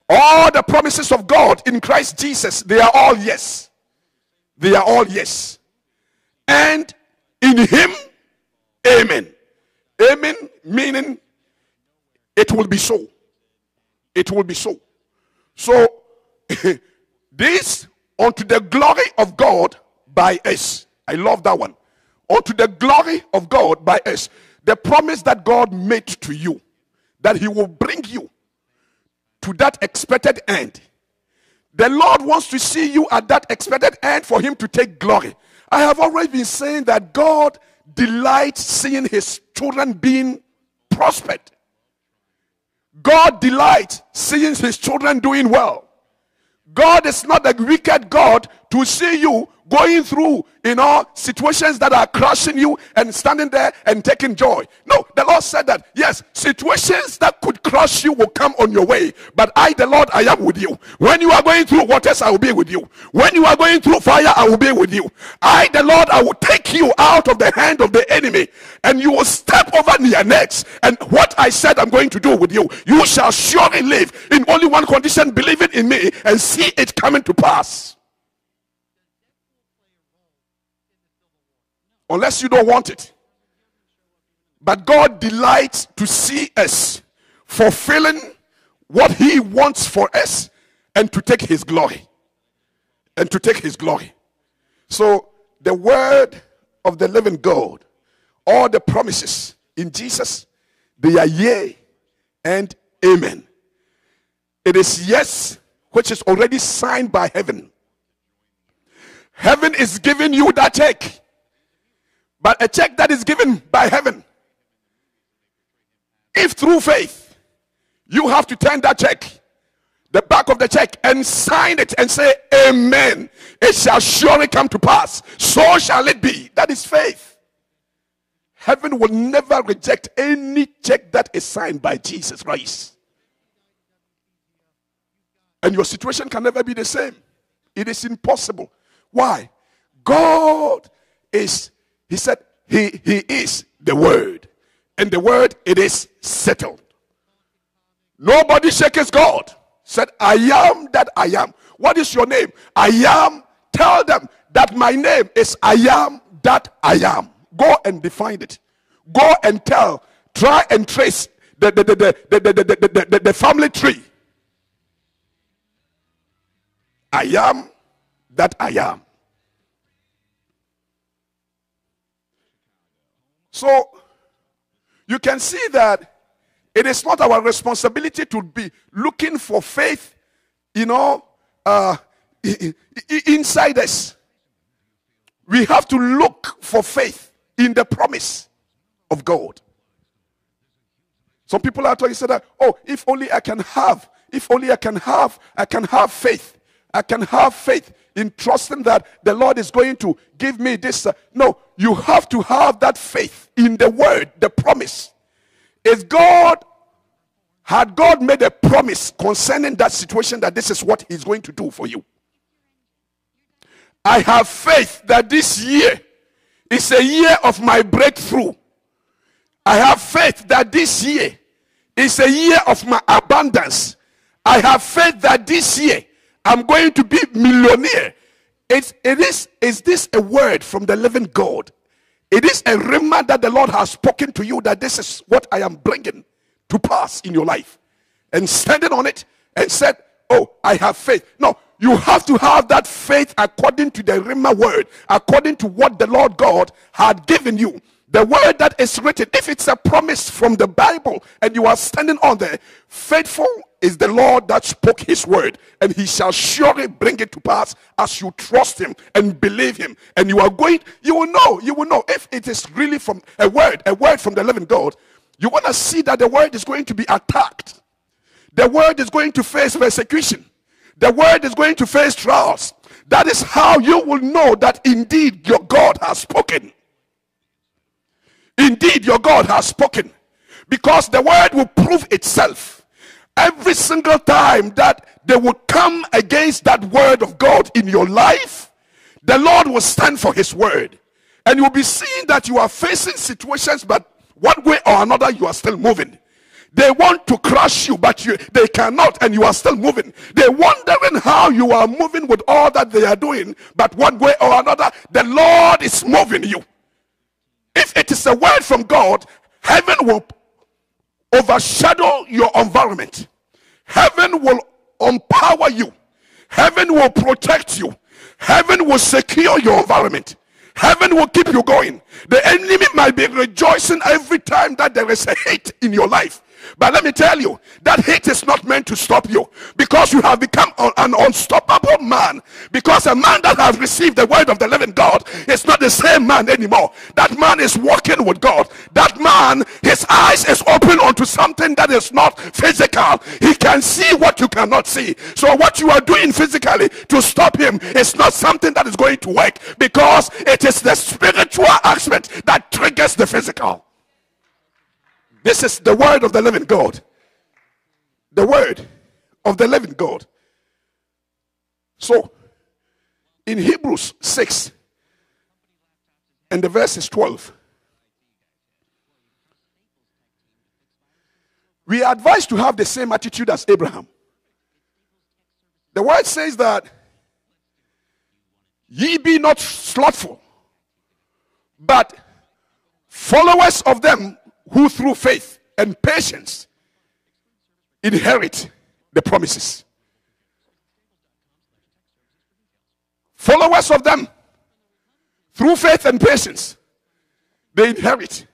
All the promises of God in Christ Jesus, they are all yes. They are all yes. And in Him, Amen. Amen meaning it will be so. It will be so. So, this unto the glory of God by us. I love that one. Unto the glory of God by us. The promise that God made to you that He will bring you to that expected end. The Lord wants to see you at that expected end for Him to take glory. I have already been saying that God delights seeing His children being prospered. God delights seeing His children doing well. God is not a wicked God to see you going through, you know, situations that are crushing you and standing there and taking joy. No, the Lord said that, yes, situations that could crush you will come on your way. But I, the Lord, I am with you. When you are going through waters, I will be with you. When you are going through fire, I will be with you. I, the Lord, I will take you out of the hand of the enemy and you will step over their necks. And what I said I'm going to do with you, you shall surely live in only one condition, believing in me and see it coming to pass. Unless you don't want it. But God delights to see us fulfilling what He wants for us and to take His glory. And to take His glory. So, the word of the living God, all the promises in Jesus, they are yea and amen. It is yes, which is already signed by heaven. Heaven is giving you that check but a check that is given by heaven. If through faith you have to turn that check, the back of the check, and sign it and say, Amen, it shall surely come to pass. So shall it be. That is faith. Heaven will never reject any check that is signed by Jesus Christ. And your situation can never be the same. It is impossible. Why? God is he said, He, he is the word. And the word, it is settled. Nobody shakes God. Said, I am that I am. What is your name? I am tell them that my name is I am that I am. Go and define it. Go and tell. Try and trace the, the, the, the, the, the, the, the, the family tree. I am that I am. So you can see that it is not our responsibility to be looking for faith, you know, uh, inside us. We have to look for faith in the promise of God. Some people are talking that, oh, if only I can have, if only I can have, I can have faith. I can have faith in trusting that the Lord is going to give me this. Uh, no, you have to have that faith in the word, the promise. Is God, had God made a promise concerning that situation that this is what He's going to do for you? I have faith that this year is a year of my breakthrough. I have faith that this year is a year of my abundance. I have faith that this year I'm going to be millionaire. It's, it is, is this a word from the living God? It is a reminder that the Lord has spoken to you that this is what I am bringing to pass in your life. And standing on it and said, Oh, I have faith. No, you have to have that faith according to the Rhema word, according to what the Lord God had given you. The word that is written, if it's a promise from the Bible and you are standing on there, faithful is the Lord that spoke his word, and he shall surely bring it to pass as you trust him and believe him. And you are going, you will know, you will know if it is really from a word, a word from the living God. You want to see that the word is going to be attacked, the word is going to face persecution, the word is going to face trials. That is how you will know that indeed your God has spoken. Indeed, your God has spoken because the word will prove itself every single time that they will come against that word of God in your life. The Lord will stand for his word, and you'll be seeing that you are facing situations, but one way or another, you are still moving. They want to crush you, but you, they cannot, and you are still moving. They're wondering how you are moving with all that they are doing, but one way or another, the Lord is moving you. If it is a word from God, heaven will overshadow your environment. Heaven will empower you. Heaven will protect you. Heaven will secure your environment. Heaven will keep you going. The enemy might be rejoicing every time that there is a hate in your life. But let me tell you, that hate is not meant to stop you because you have become an unstoppable man. Because a man that has received the word of the living God is not the same man anymore. That man is walking with God. That man, his eyes is open onto something that is not physical. He can see what you cannot see. So what you are doing physically to stop him is not something that is going to work because it is the spiritual aspect that triggers the physical. This is the word of the living God. The word of the living God. So, in Hebrews 6 and the verse is 12, we are advised to have the same attitude as Abraham. The word says that ye be not slothful, but followers of them who through faith and patience inherit the promises. Followers of them, through faith and patience, they inherit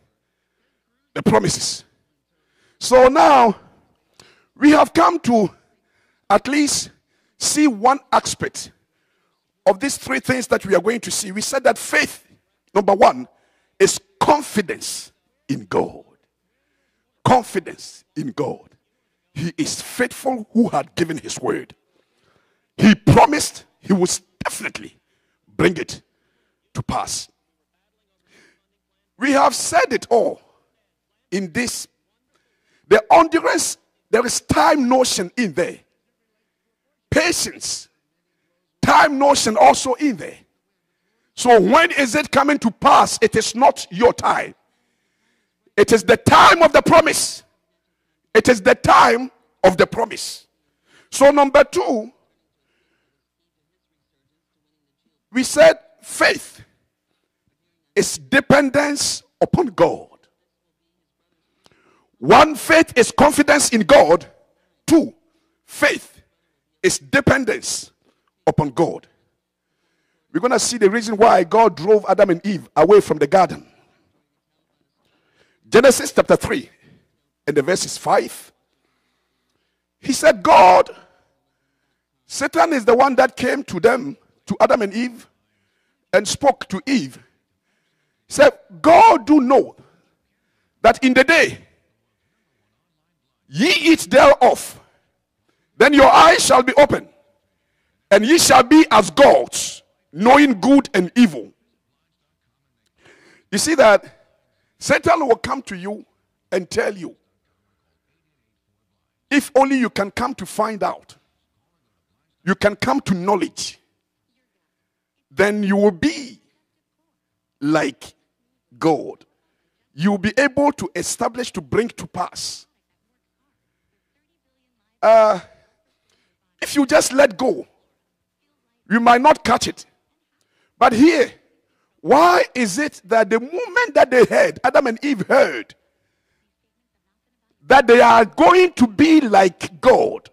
the promises. So now we have come to at least see one aspect of these three things that we are going to see. We said that faith, number one, is confidence in God. Confidence in God. He is faithful who had given his word. He promised he would definitely bring it to pass. We have said it all in this. The endurance, there is time notion in there. Patience, time notion also in there. So when is it coming to pass? It is not your time. It is the time of the promise. It is the time of the promise. So, number two, we said faith is dependence upon God. One, faith is confidence in God. Two, faith is dependence upon God. We're going to see the reason why God drove Adam and Eve away from the garden. Genesis chapter 3 and the verses 5. He said, God, Satan is the one that came to them, to Adam and Eve, and spoke to Eve. He said, God do know that in the day ye eat thereof, then your eyes shall be open, and ye shall be as gods, knowing good and evil. You see that Satan will come to you and tell you, if only you can come to find out, you can come to knowledge, then you will be like God. You will be able to establish, to bring to pass. Uh, if you just let go, you might not catch it. But here, why is it that the moment that they heard, Adam and Eve heard, that they are going to be like God,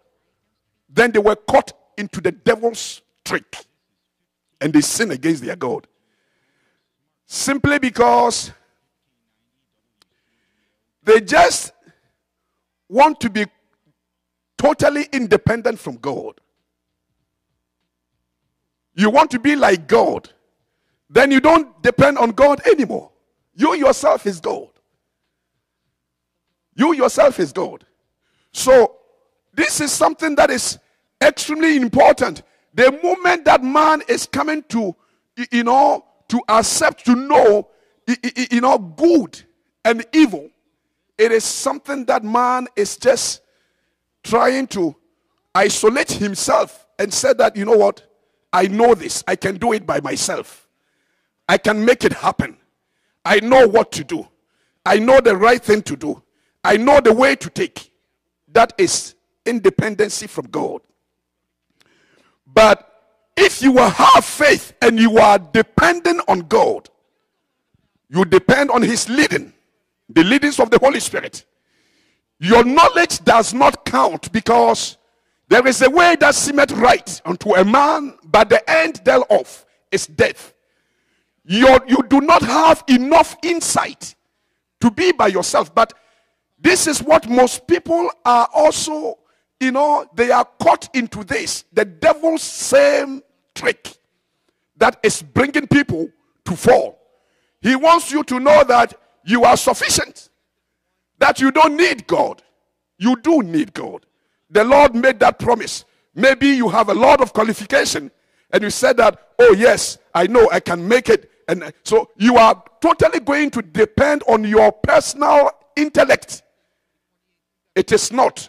then they were caught into the devil's trick and they sin against their God. Simply because they just want to be totally independent from God. You want to be like God, then you don't depend on God anymore. You yourself is God. You yourself is God. So, this is something that is extremely important. The moment that man is coming to, you know, to accept, to know, you know, good and evil, it is something that man is just trying to isolate himself and said that, you know what, I know this, I can do it by myself, I can make it happen, I know what to do, I know the right thing to do, I know the way to take. That is independency from God. But if you have faith and you are dependent on God, you depend on His leading, the leadings of the Holy Spirit. Your knowledge does not count because there is a way that seemeth right unto a man, but the end thereof is death. Your, you do not have enough insight to be by yourself, but this is what most people are also, you know, they are caught into this. The devil's same trick that is bringing people to fall. He wants you to know that you are sufficient, that you don't need God. You do need God. The Lord made that promise. Maybe you have a lot of qualification and you said that, oh, yes, I know I can make it. And so you are totally going to depend on your personal intellect it is not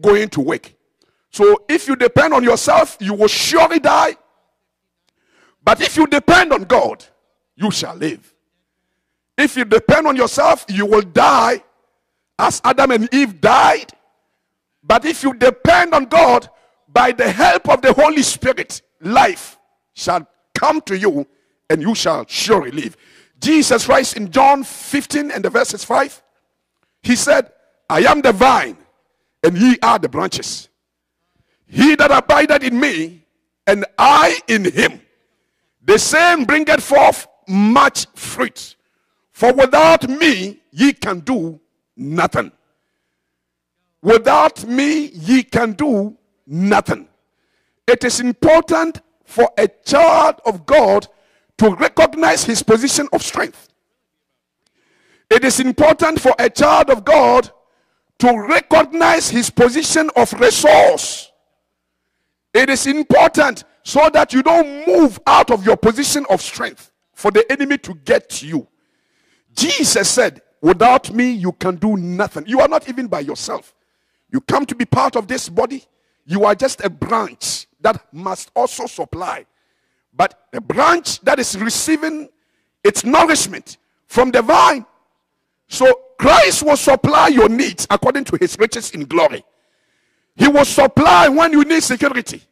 going to work. So if you depend on yourself, you will surely die. But if you depend on God, you shall live. If you depend on yourself, you will die as Adam and Eve died. But if you depend on God, by the help of the Holy Spirit, life shall come to you and you shall surely live. Jesus Christ in John 15 and the verses 5, he said, I am the vine, and ye are the branches. He that abideth in me, and I in him, the same bringeth forth much fruit. For without me, ye can do nothing. Without me, ye can do nothing. It is important for a child of God to recognize his position of strength. It is important for a child of God to recognize his position of resource. It is important so that you don't move out of your position of strength for the enemy to get you. Jesus said, Without me, you can do nothing. You are not even by yourself. You come to be part of this body, you are just a branch that must also supply. But the branch that is receiving its nourishment from the vine. So Christ will supply your needs according to his riches in glory. He will supply when you need security.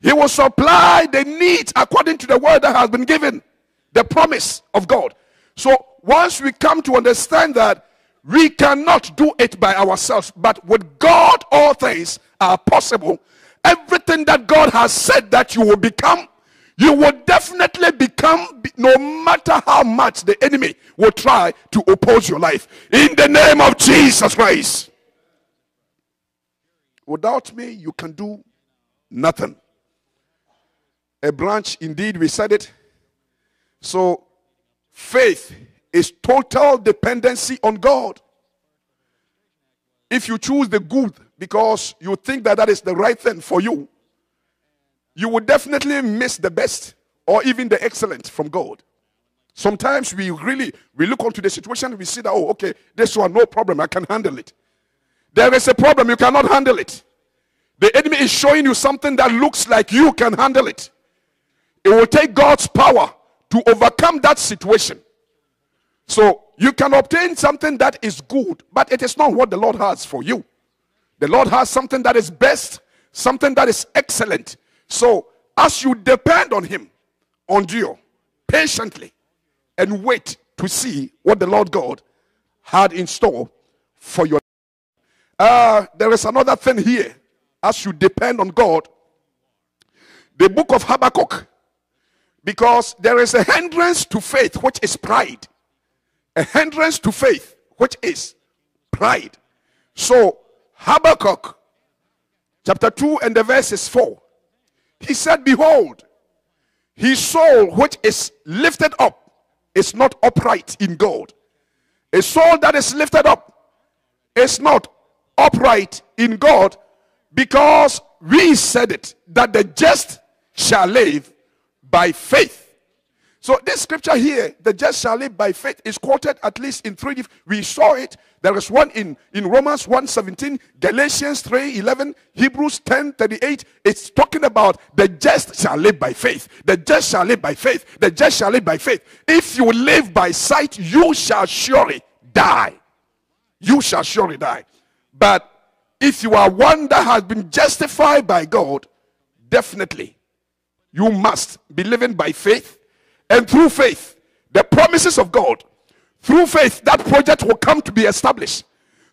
He will supply the needs according to the word that has been given, the promise of God. So once we come to understand that we cannot do it by ourselves, but with God, all things are possible. Everything that God has said that you will become, you will definitely become, no matter how much the enemy will try to oppose your life. In the name of Jesus Christ. Without me, you can do nothing. A branch, indeed, we said it. So, faith is total dependency on God. If you choose the good because you think that that is the right thing for you, you will definitely miss the best or even the excellent from God. Sometimes we really we look onto the situation we see that oh okay this one no problem I can handle it. There is a problem you cannot handle it. The enemy is showing you something that looks like you can handle it. It will take God's power to overcome that situation. So you can obtain something that is good, but it is not what the Lord has for you. The Lord has something that is best, something that is excellent. So as you depend on Him, endure patiently and wait to see what the Lord God had in store for your. Uh, there is another thing here. As you depend on God, the book of Habakkuk, because there is a hindrance to faith, which is pride a hindrance to faith, which is pride. So, Habakkuk chapter 2 and the verse is 4. He said, Behold, his soul which is lifted up is not upright in God. A soul that is lifted up is not upright in God because we said it that the just shall live by faith. So this scripture here, the just shall live by faith, is quoted at least in three. We saw it. There is one in, in Romans 1:17, Galatians 3:11, Hebrews 10:38. It's talking about the just shall live by faith. The just shall live by faith. The just shall live by faith. If you live by sight, you shall surely die. You shall surely die. But if you are one that has been justified by God, definitely you must be living by faith and through faith, the promises of God, through faith, that project will come to be established.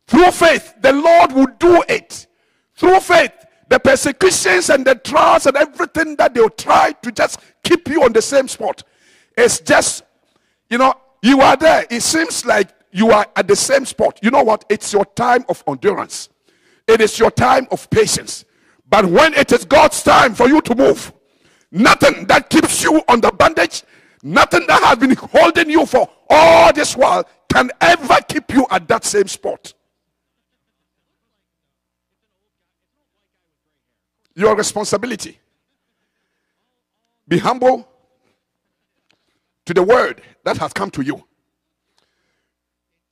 Through faith, the Lord will do it. Through faith, the persecutions and the trials and everything that they'll try to just keep you on the same spot. It's just, you know, you are there. It seems like you are at the same spot. You know what? It's your time of endurance, it is your time of patience. But when it is God's time for you to move, nothing that keeps you on the bandage, Nothing that has been holding you for all this while can ever keep you at that same spot. Your responsibility. Be humble to the word that has come to you.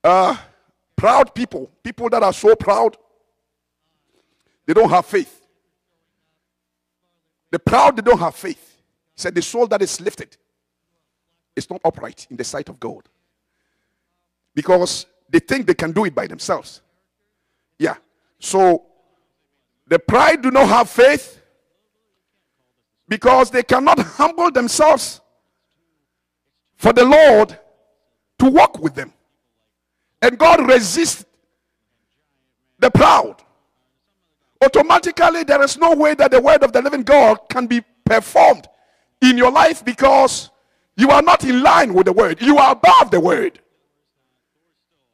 Uh, proud people, people that are so proud, they don't have faith. The proud, they don't have faith. Said, The soul that is lifted is not upright in the sight of God. Because they think they can do it by themselves. Yeah. So the pride do not have faith because they cannot humble themselves for the Lord to walk with them. And God resists the proud. Automatically, there is no way that the word of the living God can be performed in your life because you are not in line with the word. You are above the word.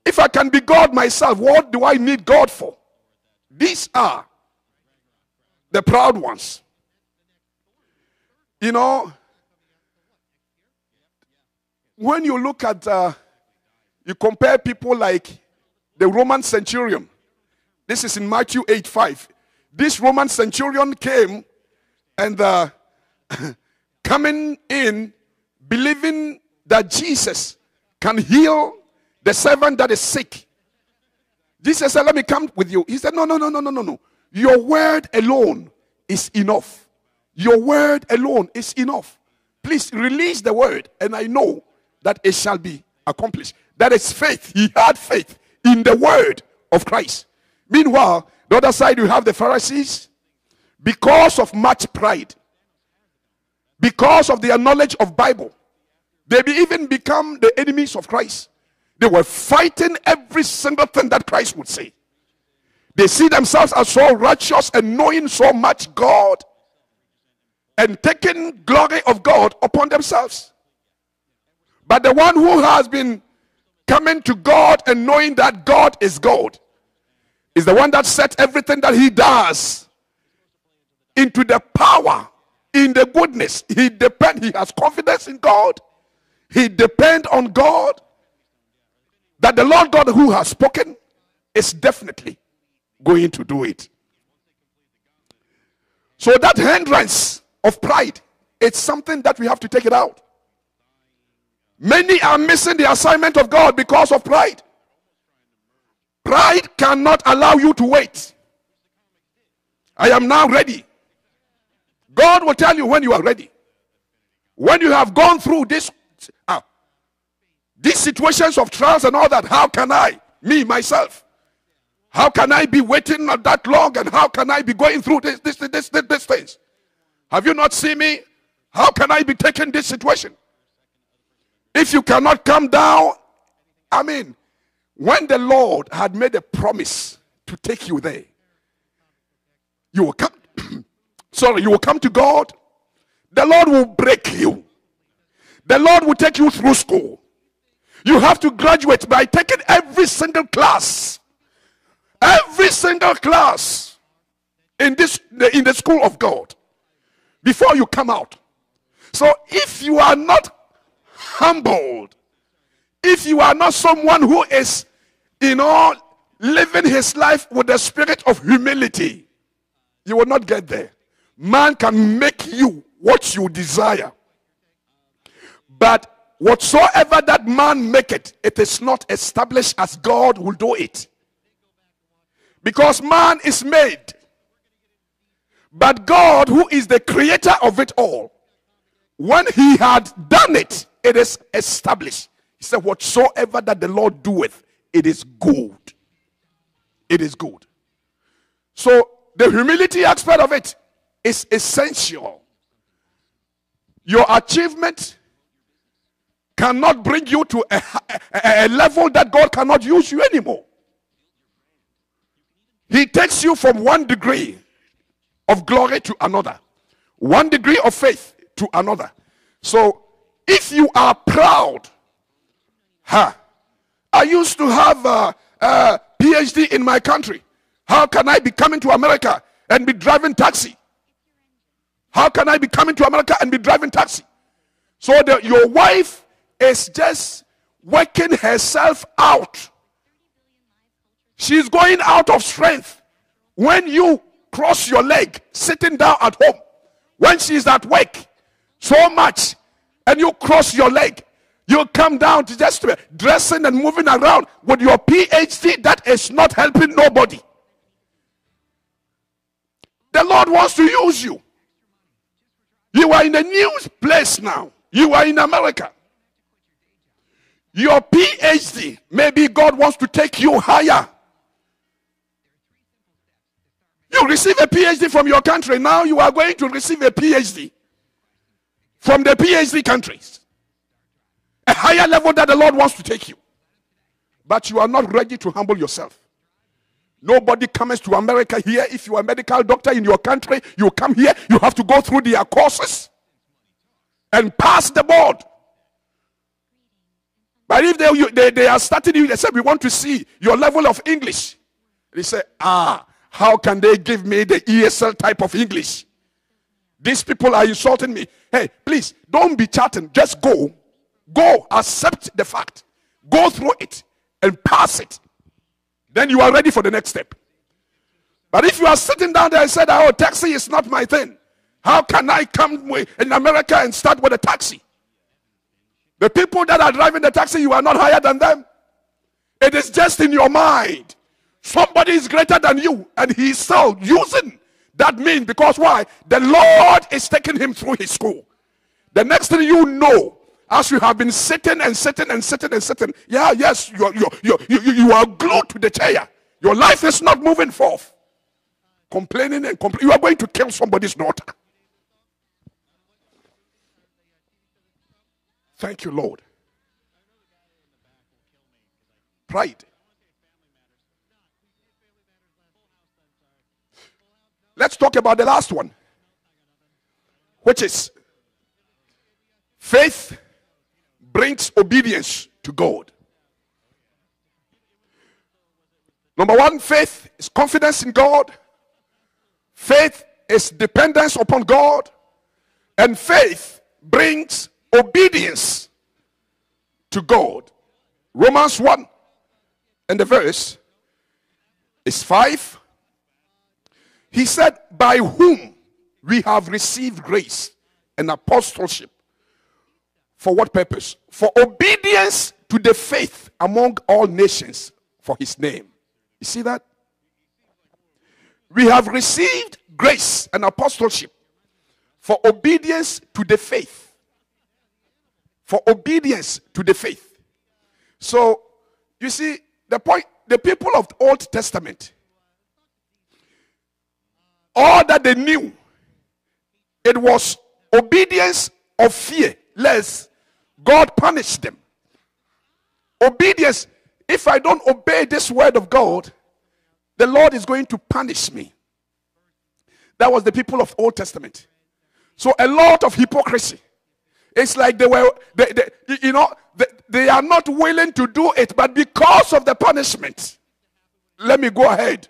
If I can be God myself, what do I need God for? These are the proud ones. You know, when you look at, uh, you compare people like the Roman centurion. This is in Matthew 8 5. This Roman centurion came and uh, coming in believing that Jesus can heal the servant that is sick. Jesus said, Let me come with you. He said, No, no, no, no, no, no, no. Your word alone is enough. Your word alone is enough. Please release the word, and I know that it shall be accomplished. That is faith. He had faith in the word of Christ. Meanwhile, the other side, you have the Pharisees. Because of much pride, because of their knowledge of Bible. They even become the enemies of Christ. They were fighting every single thing that Christ would say. They see themselves as so righteous and knowing so much God and taking glory of God upon themselves. But the one who has been coming to God and knowing that God is God is the one that set everything that he does into the power in the goodness he depends, he has confidence in god he depend on god that the lord god who has spoken is definitely going to do it. So that hindrance of pride it's something that we have to take it out. Many are missing the assignment of god because of pride. Pride cannot allow you to wait. I am now ready. God will tell you when you are ready. When you have gone through this, uh, these situations of trials and all that, how can I, me, myself, how can I be waiting that long and how can I be going through this, this, this, this, this things? Have you not seen me? How can I be taking this situation? If you cannot come down, I mean, when the Lord had made a promise to take you there, you will come sorry, you will come to God. The Lord will break you. The Lord will take you through school. You have to graduate by taking every single class. Every single class in this in the school of God before you come out. So if you are not humbled, if you are not someone who is, you know, living his life with the spirit of humility, you will not get there. Man can make you what you desire. But whatsoever that man make it, it is not established as God will do it. Because man is made. But God, who is the creator of it all, when he had done it, it is established. He said, Whatsoever that the Lord doeth, it is good. It is good. So, the humility aspect of it is essential. Your achievement cannot bring you to a, a, a, level that God cannot use you anymore. He takes you from one degree of glory to another, one degree of faith to another. So if you are proud, huh? I used to have a, a PhD in my country. How can I be coming to America and be driving taxi? How can I be coming to America and be driving taxi? So that your wife is just working herself out. She's going out of strength. When you cross your leg sitting down at home, when she's at work so much, and you cross your leg, you come down to just dressing and moving around with your PhD that is not helping nobody. The Lord wants to use you. You are in a new place now. You are in America. Your PhD, maybe God wants to take you higher. You receive a PhD from your country. Now you are going to receive a PhD from the PhD countries. A higher level that the Lord wants to take you. But you are not ready to humble yourself. Nobody comes to America here. If you are a medical doctor in your country, you come here, you have to go through their courses and pass the board. But if they, they, they are starting you, they say, We want to see your level of English. They say, Ah, how can they give me the ESL type of English? These people are insulting me. Hey, please don't be chatting. Just go. Go. Accept the fact. Go through it and pass it. Then you are ready for the next step. But if you are sitting down there and said, Oh, taxi is not my thing, how can I come in America and start with a taxi? The people that are driving the taxi, you are not higher than them. It is just in your mind. Somebody is greater than you, and he's still using that mean because why? The Lord is taking him through his school. The next thing you know, as you have been sitting and sitting and sitting and sitting, yeah, yes, you're, you're, you're, you, you are glued to the chair. Your life is not moving forth. Complaining and complaining. You are going to kill somebody's daughter. Thank you, Lord. Pride. Let's talk about the last one, which is faith brings obedience to God. Number one, faith is confidence in God. Faith is dependence upon God. And faith brings obedience to God. Romans 1 and the verse is 5. He said, By whom we have received grace and apostleship. For what purpose? For obedience to the faith among all nations for his name. You see that? We have received grace and apostleship for obedience to the faith. For obedience to the faith. So, you see, the point, the people of the Old Testament, all that they knew, it was obedience of fear, lest God punish them. Obedience, if I don't obey this word of God, the Lord is going to punish me. That was the people of Old Testament. So a lot of hypocrisy. It's like they were, they, they, you know, they, they are not willing to do it, but because of the punishment, let me go ahead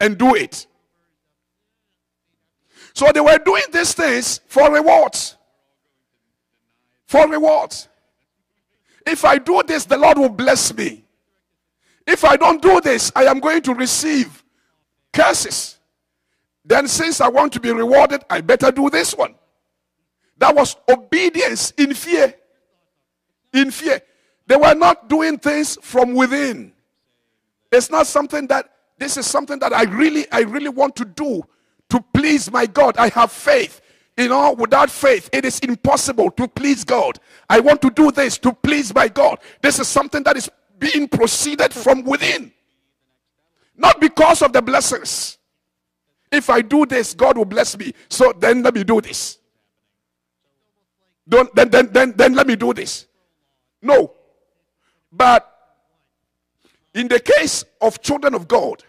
and do it. So they were doing these things for rewards. For rewards. If I do this, the Lord will bless me. If I don't do this, I am going to receive curses. Then, since I want to be rewarded, I better do this one. That was obedience in fear. In fear. They were not doing things from within. It's not something that this is something that I really, I really want to do to please my God. I have faith. You know, without faith, it is impossible to please God. I want to do this to please my God. This is something that is being proceeded from within. Not because of the blessings. If I do this, God will bless me. So then let me do this. Don't, then, then, then, then let me do this. No. But in the case of children of God,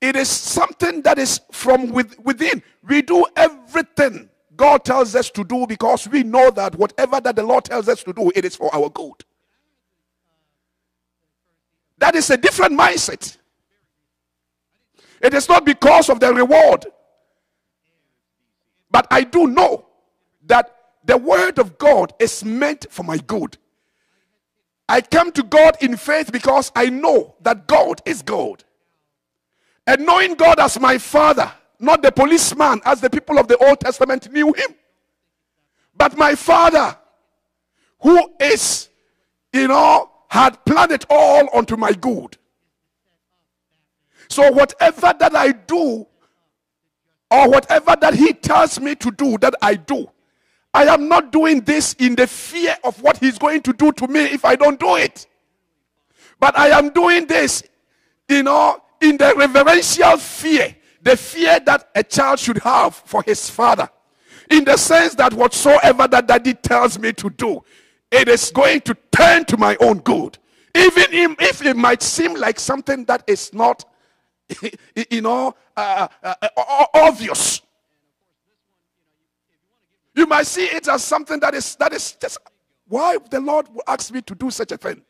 it is something that is from within. We do everything God tells us to do because we know that whatever that the Lord tells us to do, it is for our good. That is a different mindset. It is not because of the reward. But I do know that the word of God is meant for my good. I come to God in faith because I know that God is God. And knowing God as my father, not the policeman as the people of the Old Testament knew him, but my father, who is, you know, had planned it all unto my good. So, whatever that I do, or whatever that he tells me to do, that I do, I am not doing this in the fear of what he's going to do to me if I don't do it. But I am doing this, you know, in the reverential fear, the fear that a child should have for his father, in the sense that whatsoever that daddy tells me to do, it is going to turn to my own good. Even if it might seem like something that is not, you know, uh, uh, uh, obvious. You might see it as something that is that is just why the Lord asked me to do such a thing.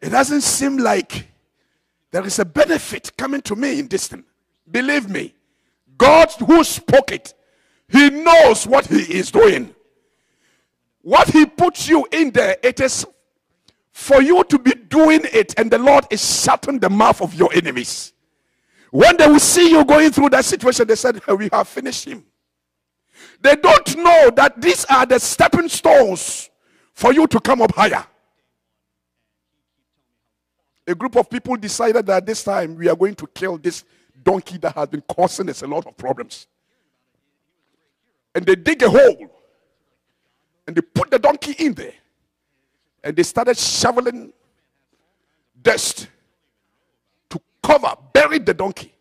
It doesn't seem like there is a benefit coming to me in this thing. Believe me, God who spoke it, He knows what He is doing. What He puts you in there, it is for you to be doing it, and the Lord is shutting the mouth of your enemies. When they will see you going through that situation, they said, We have finished him. They don't know that these are the stepping stones for you to come up higher a group of people decided that this time we are going to kill this donkey that has been causing us a lot of problems. And they dig a hole and they put the donkey in there and they started shoveling dust to cover, bury the donkey.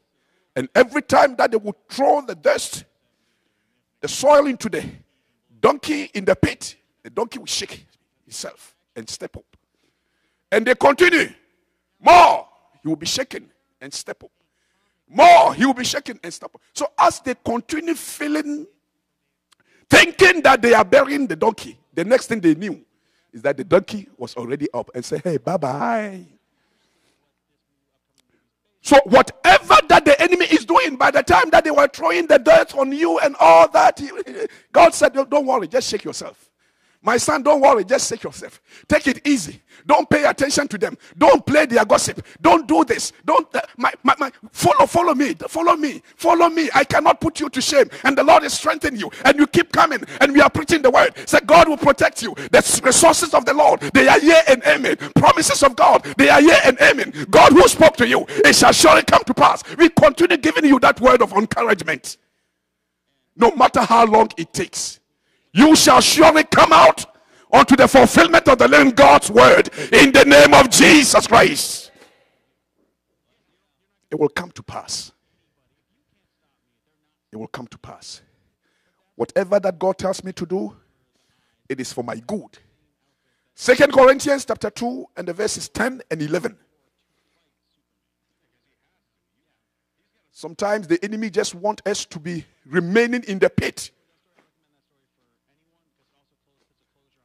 And every time that they would throw the dust, the soil into the donkey in the pit. The donkey would shake himself and step up. And they continue. More, he will be shaken and step up. More, he will be shaken and step up. So as they continue feeling, thinking that they are burying the donkey, the next thing they knew is that the donkey was already up and said, Hey, bye bye. So, whatever that the enemy is doing by the time that they were throwing the dirt on you and all that, God said, Don't worry, just shake yourself. My son, don't worry, just shake yourself. Take it easy. Don't pay attention to them. Don't play their gossip. Don't do this. Don't uh, my, my, my follow, follow me, follow me, follow me. I cannot put you to shame. And the Lord is strengthening you. And you keep coming. And we are preaching the word. Say God will protect you. The resources of the Lord, they are here and amen. Promises of God, they are here and amen. God who spoke to you, it shall surely come to pass. We continue giving you that word of encouragement. No matter how long it takes you shall surely come out unto the fulfillment of the living God's word in the name of Jesus Christ. It will come to pass. It will come to pass. Whatever that God tells me to do, it is for my good. Second Corinthians chapter 2 and the verses 10 and 11. Sometimes the enemy just want us to be remaining in the pit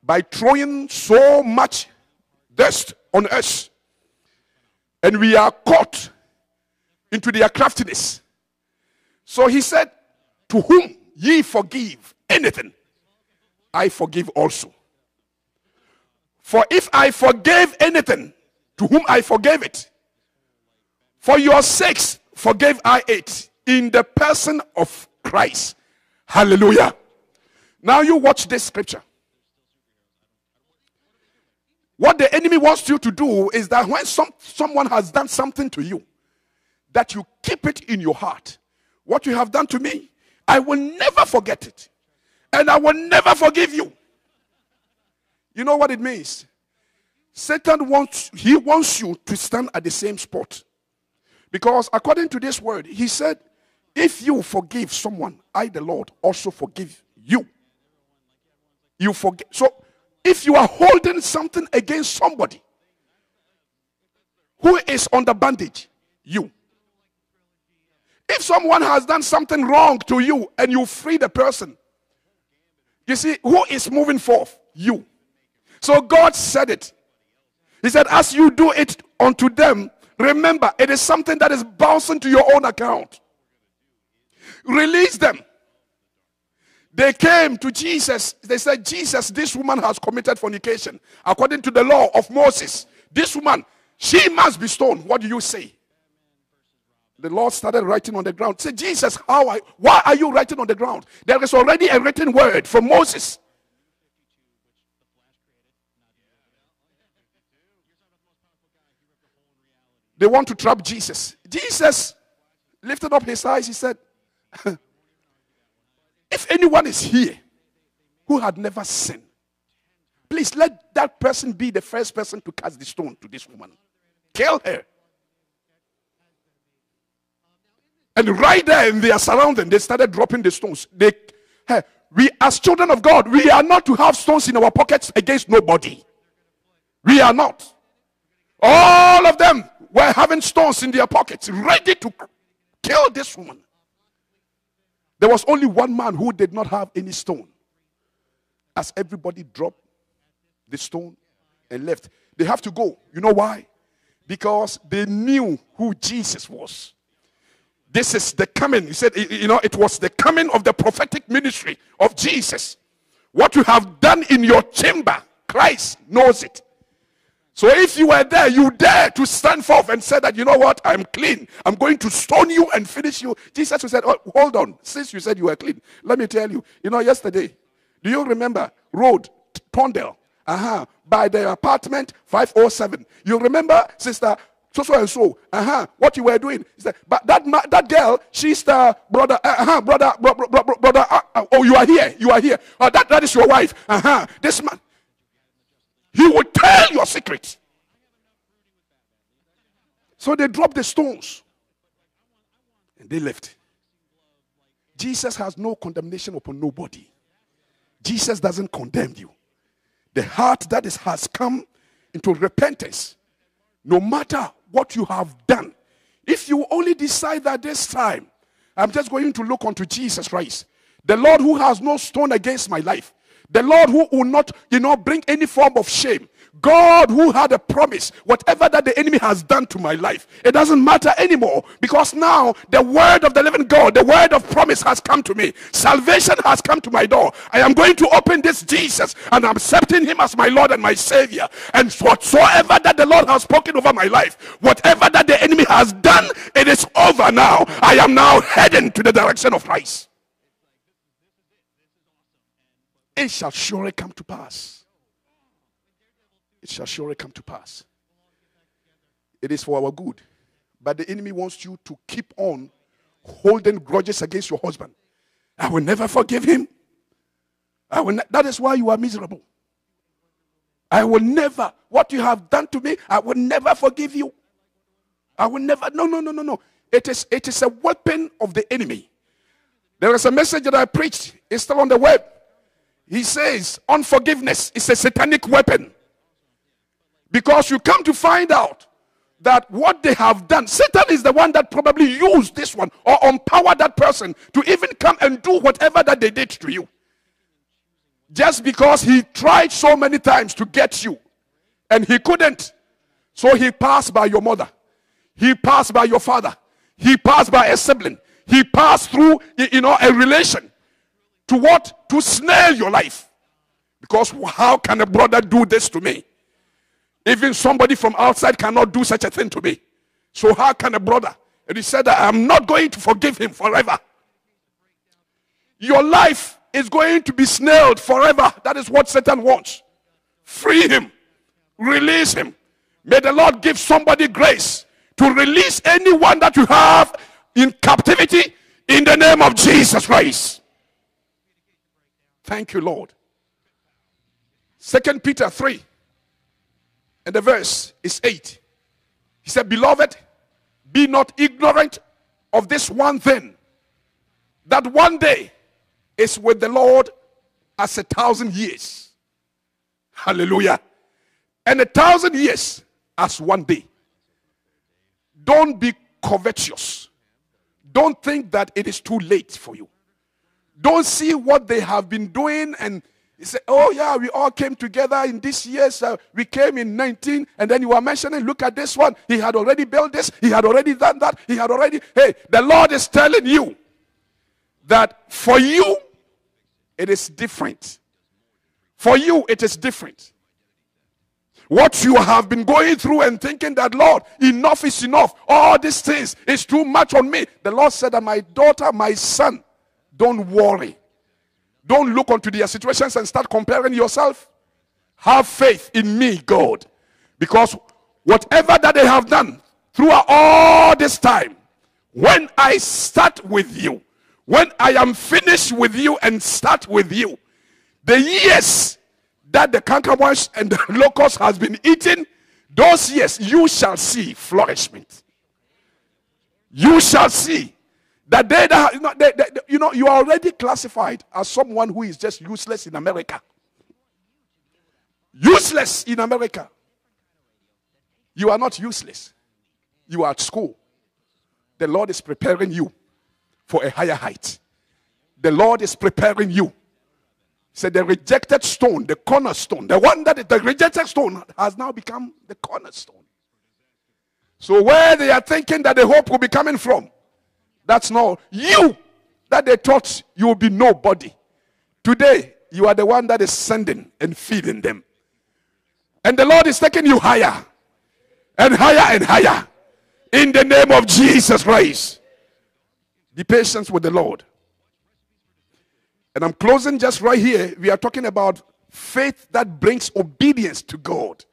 by throwing so much dust on us. And we are caught into their craftiness. So he said, To whom ye forgive anything, I forgive also. For if I forgave anything, to whom I forgave it, for your sakes forgave I it in the person of Christ. Hallelujah. Now you watch this scripture. What the enemy wants you to do is that when some, someone has done something to you, that you keep it in your heart. What you have done to me, I will never forget it. And I will never forgive you. You know what it means? Satan wants he wants you to stand at the same spot. Because according to this word, he said, if you forgive someone, I the Lord also forgive you. You forget. So if you are holding something against somebody who is under bandage, you. If someone has done something wrong to you and you free the person, you see, who is moving forth? You. So God said it. He said, As you do it unto them, remember, it is something that is bouncing to your own account. Release them. They came to Jesus. They said, Jesus, this woman has committed fornication. According to the law of Moses, this woman, she must be stoned. What do you say? The Lord started writing on the ground. Say, Jesus, how I, why are you writing on the ground? There is already a written word from Moses. They want to trap Jesus. Jesus lifted up his eyes. He said, If anyone is here who had never sinned, please let that person be the first person to cast the stone to this woman. Kill her. And right there in their surrounding, they started dropping the stones. They, hey, we as children of God, we are not to have stones in our pockets against nobody. We are not. All of them were having stones in their pockets, ready to kill this woman. There was only one man who did not have any stone. As everybody dropped the stone and left, they have to go. You know why? Because they knew who Jesus was. This is the coming. He said, you know, it was the coming of the prophetic ministry of Jesus. What you have done in your chamber, Christ knows it. So if you were there, you dare to stand forth and say that, you know what, I'm clean. I'm going to stone you and finish you. Jesus said, oh, hold on. Since you said you were clean, let me tell you. You know, yesterday, do you remember Road, Tondel, uh-huh, by the apartment 507? You remember, sister, so so and so. Uh-huh. What you were doing. He said, but that that girl, she's the brother, uh-huh, brother, brother, brother, brother uh, uh, oh, you are here. You are here. Uh, that, that is your wife. Uh-huh. This man. He will tell your secret. So they dropped the stones and they left. Jesus has no condemnation upon nobody. Jesus doesn't condemn you. The heart that is, has come into repentance, no matter what you have done, if you only decide that this time, I'm just going to look unto Jesus Christ, the Lord who has no stone against my life, the Lord who will not, you know, bring any form of shame, God who had a promise, whatever that the enemy has done to my life, it doesn't matter anymore because now the word of the living God, the word of promise has come to me. Salvation has come to my door. I am going to open this Jesus and I'm accepting him as my Lord and my Savior. And whatsoever that the Lord has spoken over my life, whatever that the enemy has done, it is over now. I am now heading to the direction of Christ. It shall surely come to pass it shall surely come to pass. It is for our good. But the enemy wants you to keep on holding grudges against your husband. I will never forgive him. I will ne- that is why you are miserable. I will never, what you have done to me, I will never forgive you. I will never, no, no, no, no, no. It is, it is a weapon of the enemy. There is a message that I preached, it's still on the web. He says, unforgiveness is a satanic weapon. Because you come to find out that what they have done, Satan is the one that probably used this one or empowered that person to even come and do whatever that they did to you. Just because he tried so many times to get you and he couldn't. So he passed by your mother, he passed by your father, he passed by a sibling, he passed through, you know, a relation to what? To snare your life. Because how can a brother do this to me? Even somebody from outside cannot do such a thing to me. So how can a brother? And he said I'm not going to forgive him forever. Your life is going to be snailed forever. That is what Satan wants. Free him. Release him. May the Lord give somebody grace to release anyone that you have in captivity in the name of Jesus Christ. Thank you, Lord. Second Peter 3 and the verse is 8. He said, Beloved, be not ignorant of this one thing that one day is with the Lord as a thousand years. Hallelujah. And a thousand years as one day. Don't be covetous. Don't think that it is too late for you. Don't see what they have been doing and said, Oh, yeah, we all came together in this year. So we came in 19, and then you were mentioning, Look at this one. He had already built this, he had already done that, he had already. Hey, the Lord is telling you that for you, it is different. For you, it is different. What you have been going through and thinking that, Lord, enough is enough. All these things is too much on me. The Lord said that my daughter, my son, don't worry. Don't look onto their situations and start comparing yourself. Have faith in me, God. Because whatever that they have done throughout all this time, when I start with you, when I am finished with you and start with you, the years that the cankerworms and the locust has been eaten, those years you shall see flourishment. You shall see that they, that, you, know, they, they, you know, you are already classified as someone who is just useless in America. Useless in America. You are not useless. You are at school. The Lord is preparing you for a higher height. The Lord is preparing you. Said the rejected stone, the cornerstone, the one that the rejected stone has now become the cornerstone. So where they are thinking that the hope will be coming from, that's not you that they thought you will be nobody. Today, you are the one that is sending and feeding them. And the Lord is taking you higher and higher and higher in the name of Jesus Christ. Be patient with the Lord. And I'm closing just right here. We are talking about faith that brings obedience to God.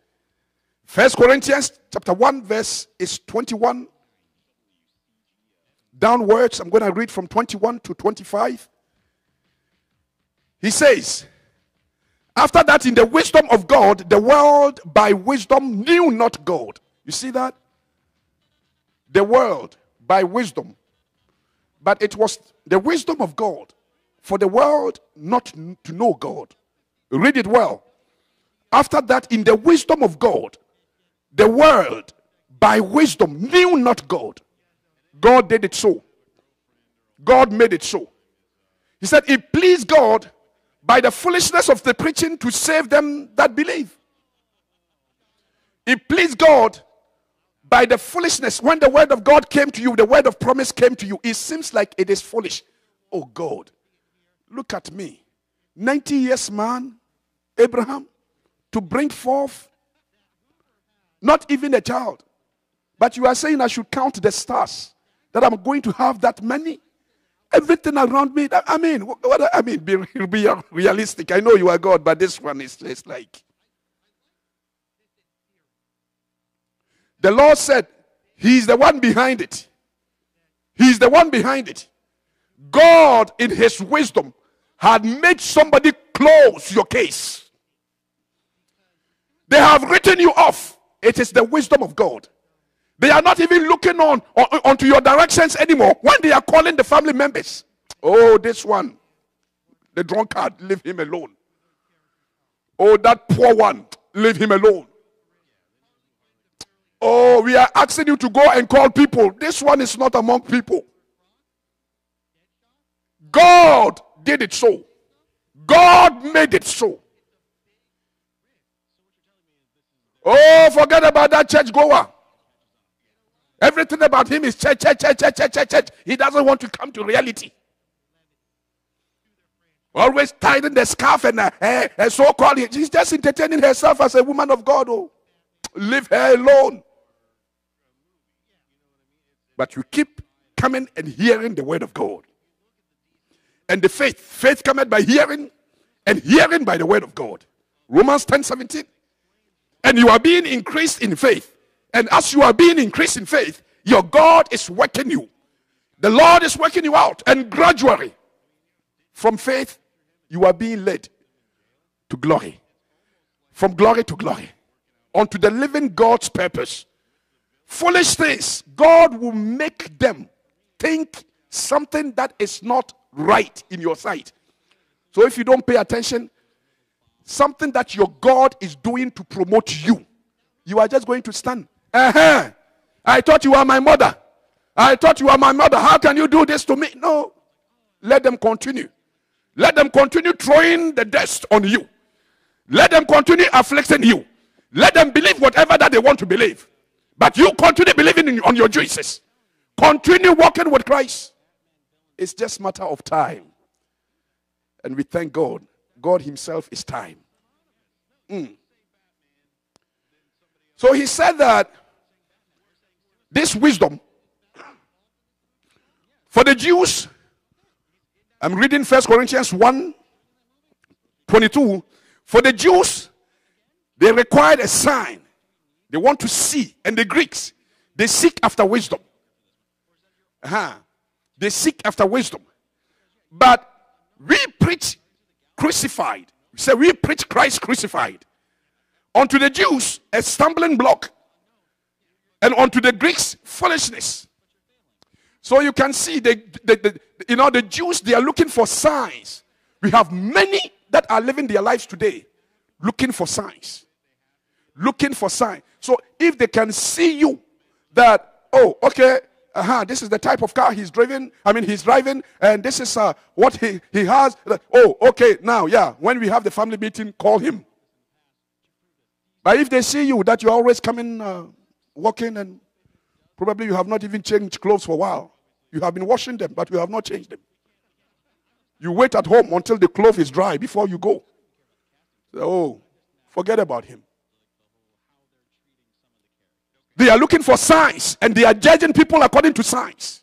First Corinthians chapter 1 verse is 21 downwards. I'm going to read from 21 to 25. He says, After that, in the wisdom of God, the world by wisdom knew not God. You see that? The world by wisdom But it was the wisdom of God for the world not to know God. Read it well. After that, in the wisdom of God, the world by wisdom knew not God. God did it so. God made it so. He said, It pleased God by the foolishness of the preaching to save them that believe. It pleased God by the foolishness. When the word of God came to you, the word of promise came to you, it seems like it is foolish. Oh God, look at me. 90 years man, Abraham, to bring forth not even a child. But you are saying I should count the stars, that I'm going to have that money? Everything around me, I mean, what I mean, be, be realistic. I know you are God, but this one is just like. The Lord said, He's the one behind it. He's the one behind it. God, in His wisdom, had made somebody close your case. They have written you off. It is the wisdom of God. They are not even looking on, on onto your directions anymore when they are calling the family members. Oh, this one, the drunkard, leave him alone. Oh, that poor one, leave him alone. Oh, we are asking you to go and call people. This one is not among people. God did it so. God made it so. Oh, forget about that church goer. Everything about him is church, church, church, church, church, church, church. He doesn't want to come to reality. Always in the scarf and uh, uh, uh, so called. She's just entertaining herself as a woman of God. Oh, leave her alone. But you keep coming and hearing the word of God. And the faith, faith cometh by hearing, and hearing by the word of God. Romans 10 17. And you are being increased in faith and as you are being increased in faith, your God is working you. The Lord is working you out. And gradually, from faith, you are being led to glory. From glory to glory. Unto the living God's purpose. Foolish things, God will make them think something that is not right in your sight. So if you don't pay attention, something that your God is doing to promote you, you are just going to stand uh-huh. I thought you were my mother. I thought you were my mother. How can you do this to me? No. Let them continue. Let them continue throwing the dust on you. Let them continue afflicting you. Let them believe whatever that they want to believe. But you continue believing in, on your Jesus. Continue walking with Christ. It's just matter of time. And we thank God. God himself is time. Mm. So he said that this wisdom for the Jews, I'm reading First Corinthians 1 22. For the Jews, they required a sign. They want to see. And the Greeks, they seek after wisdom. Uh-huh. They seek after wisdom. But we preach crucified. Say so we preach Christ crucified. Unto the Jews, a stumbling block and unto the Greeks foolishness. So you can see the, the, the, you know the Jews they are looking for signs. We have many that are living their lives today looking for signs. Looking for signs. So if they can see you that oh okay uh-huh, this is the type of car he's driving. I mean, he's driving, and this is uh, what he, he has. Oh, okay, now, yeah, when we have the family meeting, call him. But if they see you that you're always coming uh, walking and probably you have not even changed clothes for a while. You have been washing them, but you have not changed them. You wait at home until the cloth is dry before you go. Oh, forget about him. They are looking for signs and they are judging people according to signs.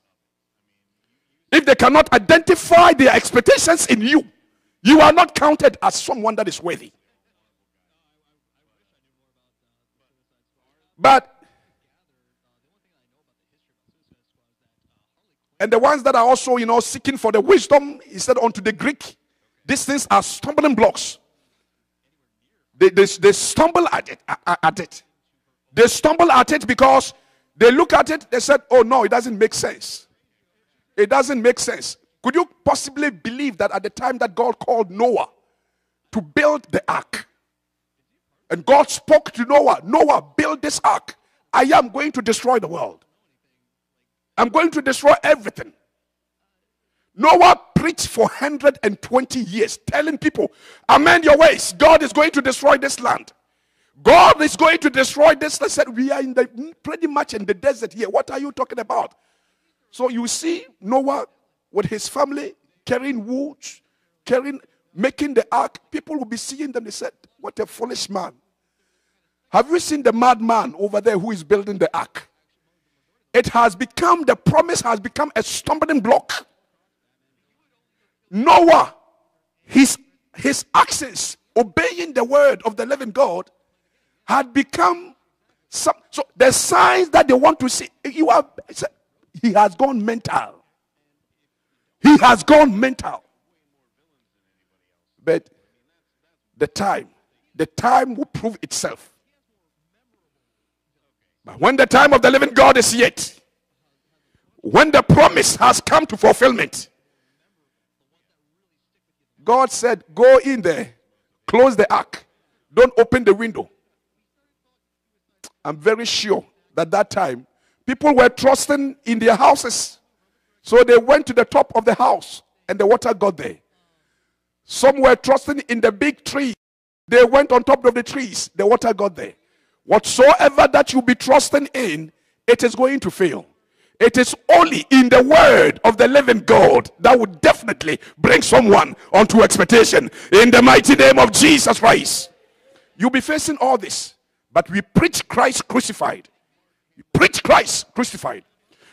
If they cannot identify their expectations in you, you are not counted as someone that is worthy. But And the ones that are also, you know, seeking for the wisdom, he said unto the Greek, these things are stumbling blocks. They, they, they stumble at it, at it. They stumble at it because they look at it, they said, oh no, it doesn't make sense. It doesn't make sense. Could you possibly believe that at the time that God called Noah to build the ark, and God spoke to Noah, Noah, build this ark. I am going to destroy the world. I'm going to destroy everything. Noah preached for 120 years, telling people, Amend your ways. God is going to destroy this land. God is going to destroy this. They said, We are in the pretty much in the desert here. What are you talking about? So you see Noah with his family carrying wood, carrying, making the ark. People will be seeing them. They said, What a foolish man. Have you seen the madman over there who is building the ark? It has become, the promise has become a stumbling block. Noah, his, his actions, obeying the word of the living God, had become some. So the signs that they want to see, you are, he has gone mental. He has gone mental. But the time, the time will prove itself. But when the time of the living God is yet, when the promise has come to fulfillment, God said, Go in there, close the ark, don't open the window. I'm very sure that that time people were trusting in their houses. So they went to the top of the house and the water got there. Some were trusting in the big tree. They went on top of the trees, the water got there. Whatsoever that you be trusting in, it is going to fail. It is only in the word of the living God that would definitely bring someone onto expectation. In the mighty name of Jesus Christ. You'll be facing all this, but we preach Christ crucified. We preach Christ crucified.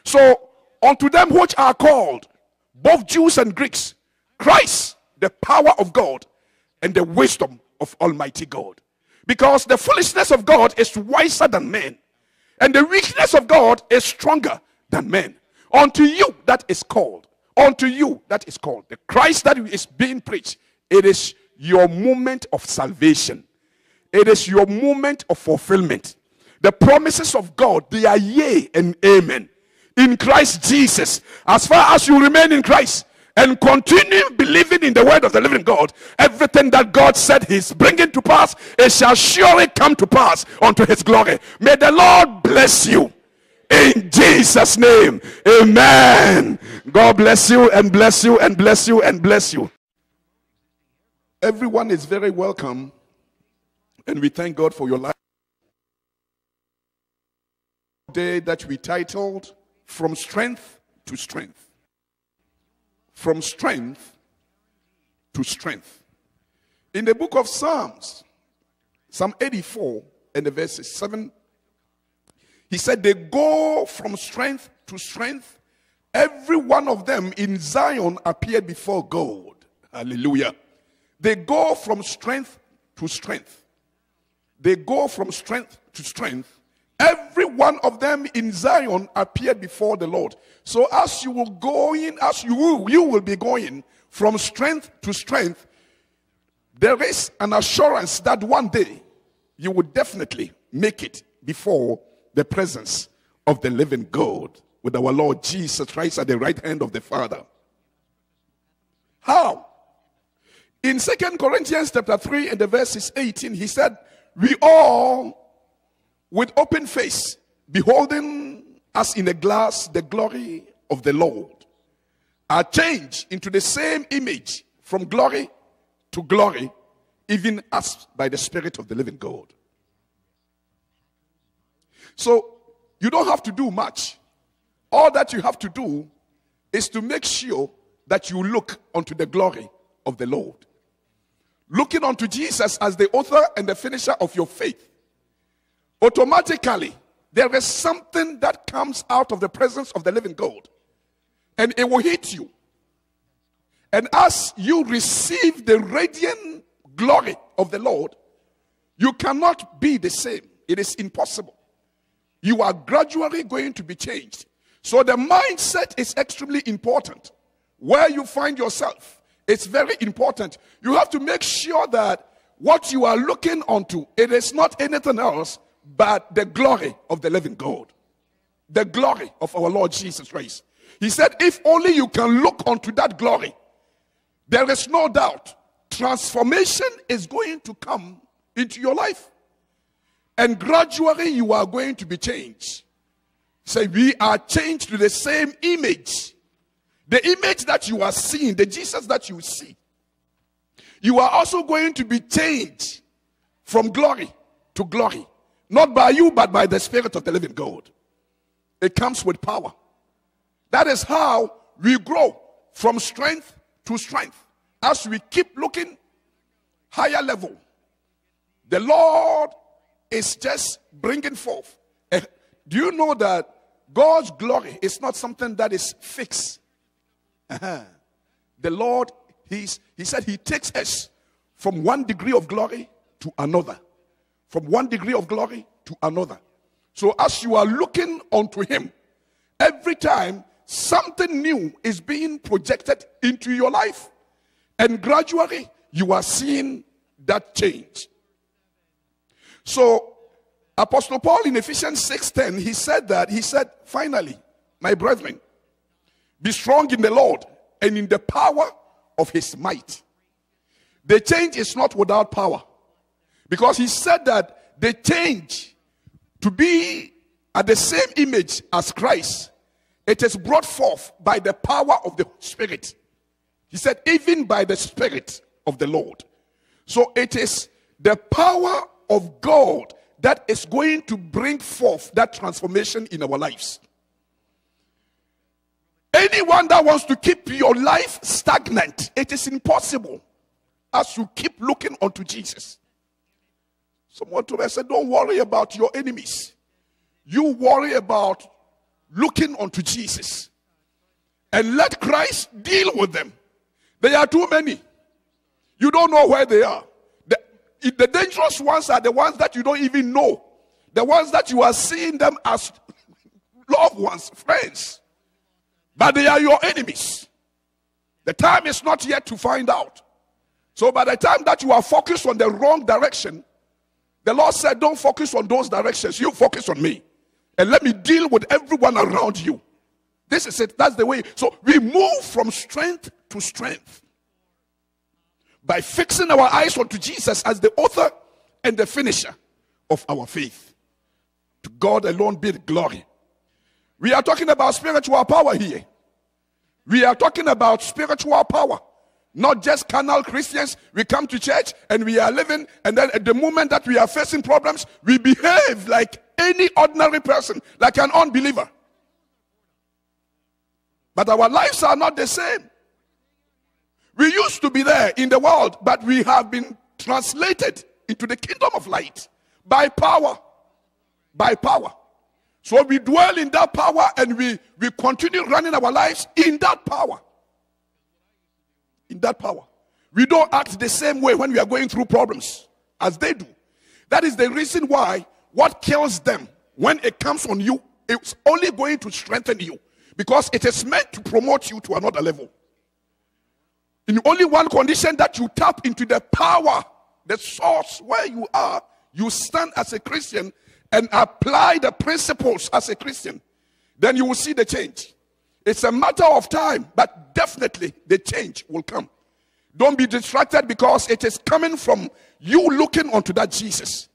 So, unto them which are called, both Jews and Greeks, Christ, the power of God and the wisdom of Almighty God. Because the foolishness of God is wiser than men, and the weakness of God is stronger than men. Unto you that is called, unto you that is called, the Christ that is being preached, it is your moment of salvation. It is your moment of fulfillment. The promises of God, they are yea and amen in Christ Jesus. As far as you remain in Christ, and continue believing in the word of the living God, everything that God said He's bringing to pass, it shall surely come to pass unto His glory. May the Lord bless you. In Jesus' name, amen. God bless you and bless you and bless you and bless you. Everyone is very welcome, and we thank God for your life. Day that we titled From Strength to Strength from strength to strength. In the book of Psalms, Psalm 84 and the verses 7, he said, They go from strength to strength. Every one of them in Zion appeared before God. Hallelujah. They go from strength to strength. They go from strength to strength. Every one of them in Zion appeared before the Lord. So as you will go in, as you will, you will be going from strength to strength, there is an assurance that one day you will definitely make it before the presence of the living God with our Lord Jesus Christ at the right hand of the Father. How? In Second Corinthians chapter 3 and the verses 18, he said, We all with open face, beholding as in a glass the glory of the Lord, are changed into the same image from glory to glory, even as by the Spirit of the living God. So you don't have to do much. All that you have to do is to make sure that you look unto the glory of the Lord. Looking unto Jesus as the author and the finisher of your faith automatically there is something that comes out of the presence of the living God and it will hit you. And as you receive the radiant glory of the Lord, you cannot be the same. It is impossible. You are gradually going to be changed. So the mindset is extremely important. Where you find yourself, it's very important. You have to make sure that what you are looking onto, it is not anything else but the glory of the living God. The glory of our Lord Jesus Christ. He said, If only you can look unto that glory, there is no doubt transformation is going to come into your life. And gradually you are going to be changed. Say, we are changed to the same image. The image that you are seeing, the Jesus that you see. You are also going to be changed from glory to glory. Not by you, but by the Spirit of the living God. It comes with power. That is how we grow from strength to strength. As we keep looking higher level, the Lord is just bringing forth. Uh, do you know that God's glory is not something that is fixed? Uh-huh. The Lord, he's, He said He takes us from one degree of glory to another. From one degree of glory to another. So as you are looking unto Him, every time something new is being projected into your life, and gradually you are seeing that change. So Apostle Paul in Ephesians 6:10, he said that, he said, finally, my brethren, be strong in the Lord and in the power of his might. The change is not without power. Because he said that the change to be at the same image as Christ, it is brought forth by the power of the Spirit. He said, even by the Spirit of the Lord. So it is the power of God that is going to bring forth that transformation in our lives. Anyone that wants to keep your life stagnant, it is impossible as you keep looking unto Jesus. Someone told me, I said, Don't worry about your enemies. You worry about looking unto Jesus. And let Christ deal with them. They are too many. You don't know where they are. The, the dangerous ones are the ones that you don't even know. The ones that you are seeing them as loved ones, friends. But they are your enemies. The time is not yet to find out. So by the time that you are focused on the wrong direction, the Lord said, Don't focus on those directions. You focus on me. And let me deal with everyone around you. This is it. That's the way. So we move from strength to strength by fixing our eyes onto Jesus as the author and the finisher of our faith. To God alone be the glory. We are talking about spiritual power here. We are talking about spiritual power. Not just carnal Christians. We come to church and we are living, and then at the moment that we are facing problems, we behave like any ordinary person, like an unbeliever. But our lives are not the same. We used to be there in the world, but we have been translated into the kingdom of light by power. By power. So we dwell in that power and we, we continue running our lives in that power in that power. We don't act the same way when we are going through problems as they do. That is the reason why what kills them when it comes on you, it's only going to strengthen you because it is meant to promote you to another level. In only one condition that you tap into the power, the source where you are, you stand as a Christian and apply the principles as a Christian, then you will see the change. It's a matter of time, but definitely the change will come. Don't be distracted because it is coming from you looking onto that Jesus,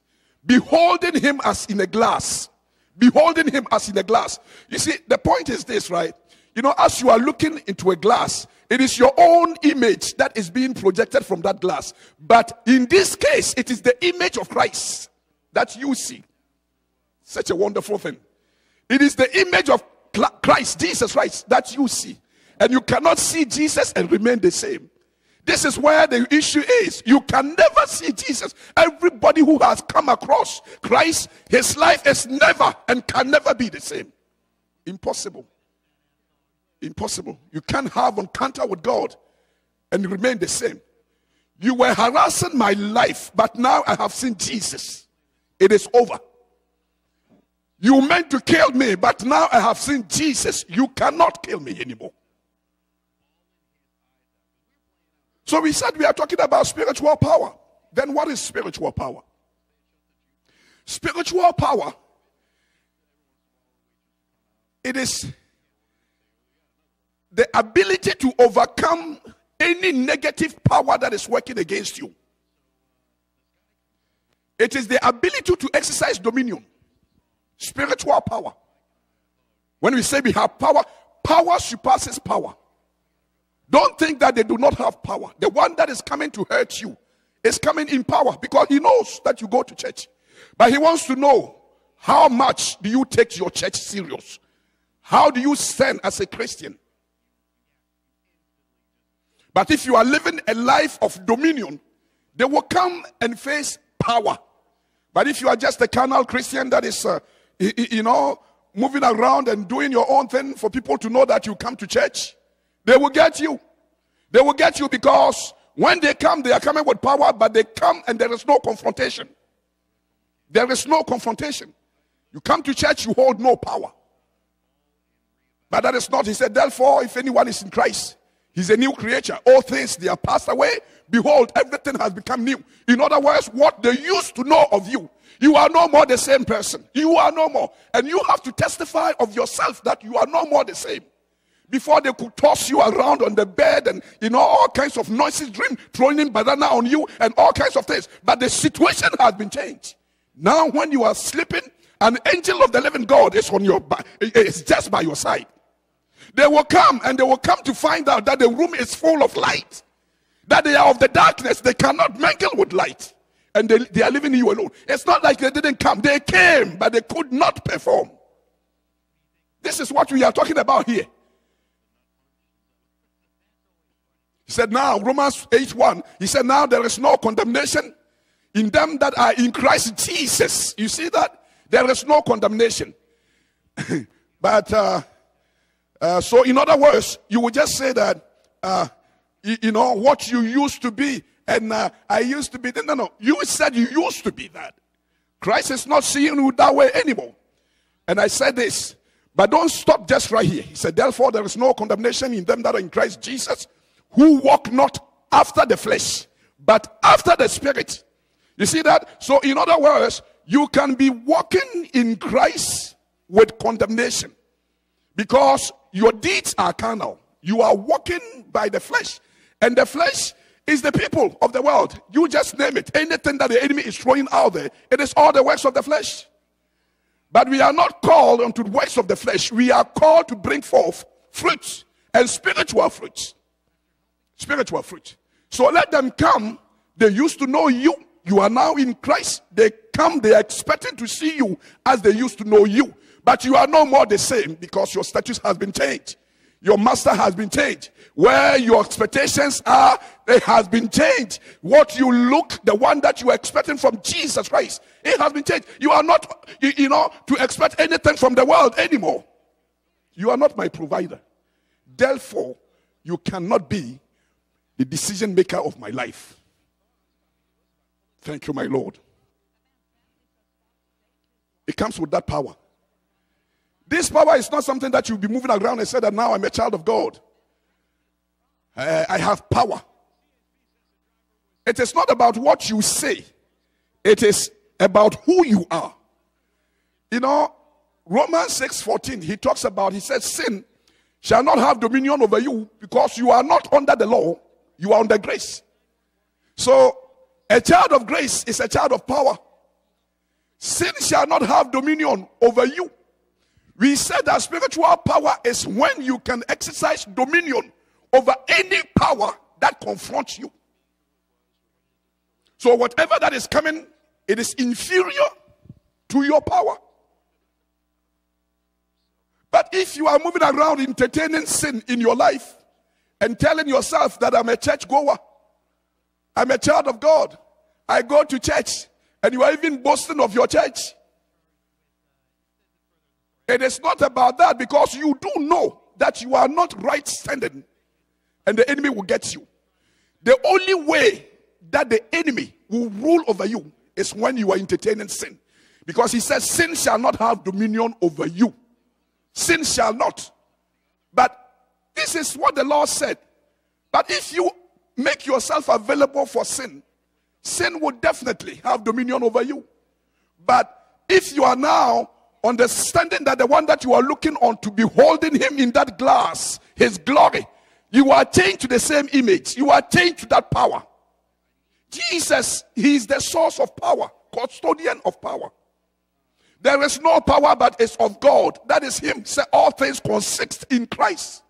beholding him as in a glass. Beholding him as in a glass. You see, the point is this, right? You know, as you are looking into a glass, it is your own image that is being projected from that glass. But in this case, it is the image of Christ that you see. Such a wonderful thing. It is the image of Christ, Jesus Christ, that you see. And you cannot see Jesus and remain the same. This is where the issue is. You can never see Jesus. Everybody who has come across Christ, his life is never and can never be the same. Impossible. Impossible. You can't have encounter with God and remain the same. You were harassing my life, but now I have seen Jesus. It is over. You meant to kill me, but now I have seen Jesus. You cannot kill me anymore. So we said we are talking about spiritual power. Then what is spiritual power? Spiritual power, it is the ability to overcome any negative power that is working against you. It is the ability to exercise dominion, spiritual power. When we say we have power, power surpasses power. Don't think that they do not have power. The one that is coming to hurt you is coming in power because he knows that you go to church. But he wants to know how much do you take your church serious? How do you stand as a Christian? But if you are living a life of dominion, they will come and face power. But if you are just a carnal Christian that is, uh, you know, moving around and doing your own thing for people to know that you come to church, they will get you. They will get you because when they come, they are coming with power, but they come and there is no confrontation. There is no confrontation. You come to church, you hold no power. But that is not, he said, therefore, if anyone is in Christ, he's a new creature. All things they are passed away. Behold, everything has become new. In other words, what they used to know of you, you are no more the same person. You are no more. And you have to testify of yourself that you are no more the same. Before they could toss you around on the bed and you know all kinds of noisy dream, throwing in banana on you and all kinds of things. But the situation has been changed. Now, when you are sleeping, an angel of the living God is on your back, it's just by your side. They will come and they will come to find out that the room is full of light. That they are of the darkness, they cannot mingle with light. And they, they are leaving you alone. It's not like they didn't come, they came, but they could not perform. This is what we are talking about here. He said, Now, Romans 8 1, he said, Now there is no condemnation in them that are in Christ Jesus. You see that? There is no condemnation. but, uh, uh, so in other words, you would just say that, uh, you, you, know, what you used to be, and uh, I used to be. No, no, you said you used to be that. Christ is not seeing you that way anymore. And I said this, but don't stop just right here. He said, Therefore, there is no condemnation in them that are in Christ Jesus, who walk not after the flesh, but after the spirit. You see that? So, in other words, you can be walking in Christ with condemnation because your deeds are carnal. You are walking by the flesh, and the flesh is the people of the world. You just name it. Anything that the enemy is throwing out there, it is all the works of the flesh. But we are not called unto the works of the flesh. We are called to bring forth fruits and spiritual fruits. Spiritual fruit. So let them come. They used to know you. You are now in Christ. They come, they are expecting to see you as they used to know you. But you are no more the same because your status has been changed. Your master has been changed. Where your expectations are, it has been changed. What you look, the one that you are expecting from Jesus Christ, it has been changed. You are not, you, you know, to expect anything from the world anymore. You are not my provider. Therefore, you cannot be the decision maker of my life. Thank you, my Lord. It comes with that power. This power is not something that you'll be moving around and say that now I'm a child of God. Uh, I have power. It is not about what you say, it is about who you are. You know, Romans 6 14, he talks about, he says, Sin shall not have dominion over you because you are not under the law, you are under grace. So a child of grace is a child of power. Sin shall not have dominion over you. We said that spiritual power is when you can exercise dominion over any power that confronts you. So, whatever that is coming, it is inferior to your power. But if you are moving around entertaining sin in your life and telling yourself that I'm a church goer, I'm a child of God. I go to church. And you are even boasting of your church. It is not about that because you do know that you are not right standing and the enemy will get you. The only way that the enemy will rule over you is when you are entertaining sin. Because he says, Sin shall not have dominion over you. Sin shall not. But this is what the Lord said. But if you make yourself available for sin, sin will definitely have dominion over you. But if you are now understanding that the one that you are looking on to be holding him in that glass, his glory. You are chained to the same image. You are chained to that power. Jesus, he is the source of power, custodian of power. There is no power but it's of God. That is him. Say all things consist in Christ.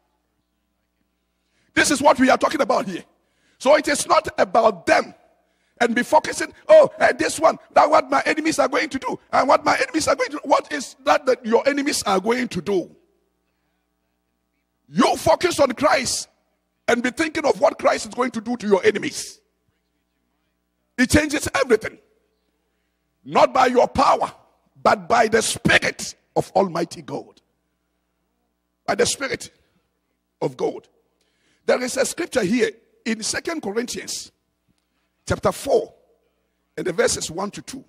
This is what we are talking about here. So it is not about them and be focusing, oh, and this one, that what my enemies are going to do, and what my enemies are going to do. What is that that your enemies are going to do? You focus on Christ and be thinking of what Christ is going to do to your enemies. It changes everything. Not by your power, but by the Spirit of Almighty God. By the Spirit of God. There is a scripture here in Second Corinthians chapter 4 and the verses 1 to 2.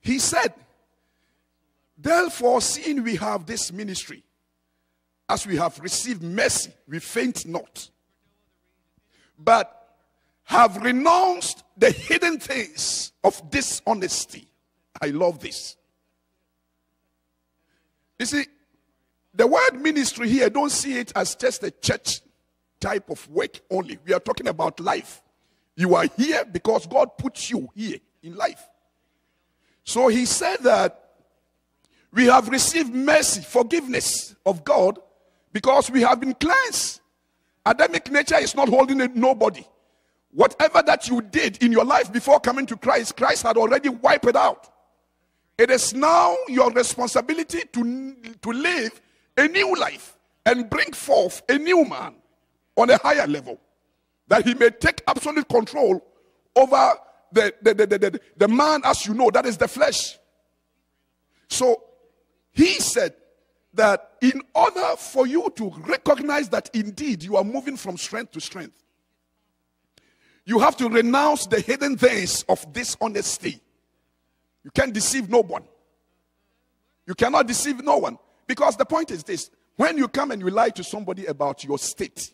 He said, Therefore, seeing we have this ministry, as we have received mercy, we faint not, but have renounced the hidden things of dishonesty. I love this. You see, the word ministry here, don't see it as just a church type of work only. We are talking about life. You are here because God puts you here in life. So he said that we have received mercy, forgiveness of God because we have been cleansed. Adamic nature is not holding nobody. Whatever that you did in your life before coming to Christ, Christ had already wiped it out. It is now your responsibility to, to live a new life and bring forth a new man on a higher level that he may take absolute control over the, the, the, the, the man, as you know, that is the flesh. So he said that in order for you to recognize that indeed you are moving from strength to strength, you have to renounce the hidden things of dishonesty. You can't deceive no one. You cannot deceive no one. Because the point is this when you come and you lie to somebody about your state,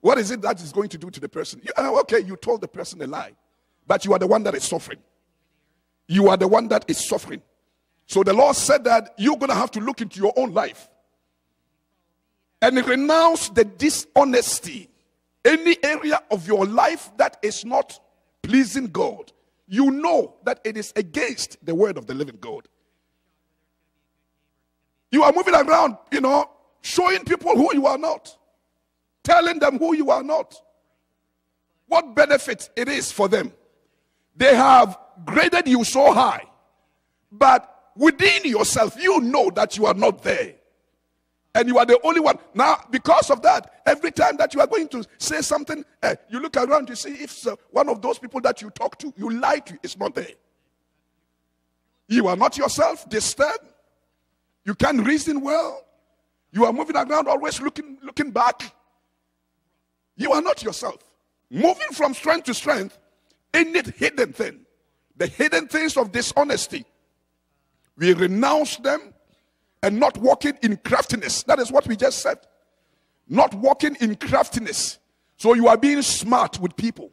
what is it that is going to do to the person? You, uh, okay, you told the person a lie, but you are the one that is suffering. You are the one that is suffering. So the Lord said that you're going to have to look into your own life and renounce the dishonesty. Any area of your life that is not pleasing God, you know that it is against the word of the living God. You are moving around, you know, showing people who you are not telling them who you are not. What benefit it is for them. They have graded you so high, but within yourself, you know that you are not there. And you are the only one. Now, because of that, every time that you are going to say something, eh, you look around to see if uh, one of those people that you talk to, you lie to, is not there. You are not yourself, disturbed. You can't reason well. You are moving around always looking, looking back. You are not yourself. Moving from strength to strength, in it hidden thing, the hidden things of dishonesty, we renounce them and not walking in craftiness. That is what we just said. Not walking in craftiness. So you are being smart with people.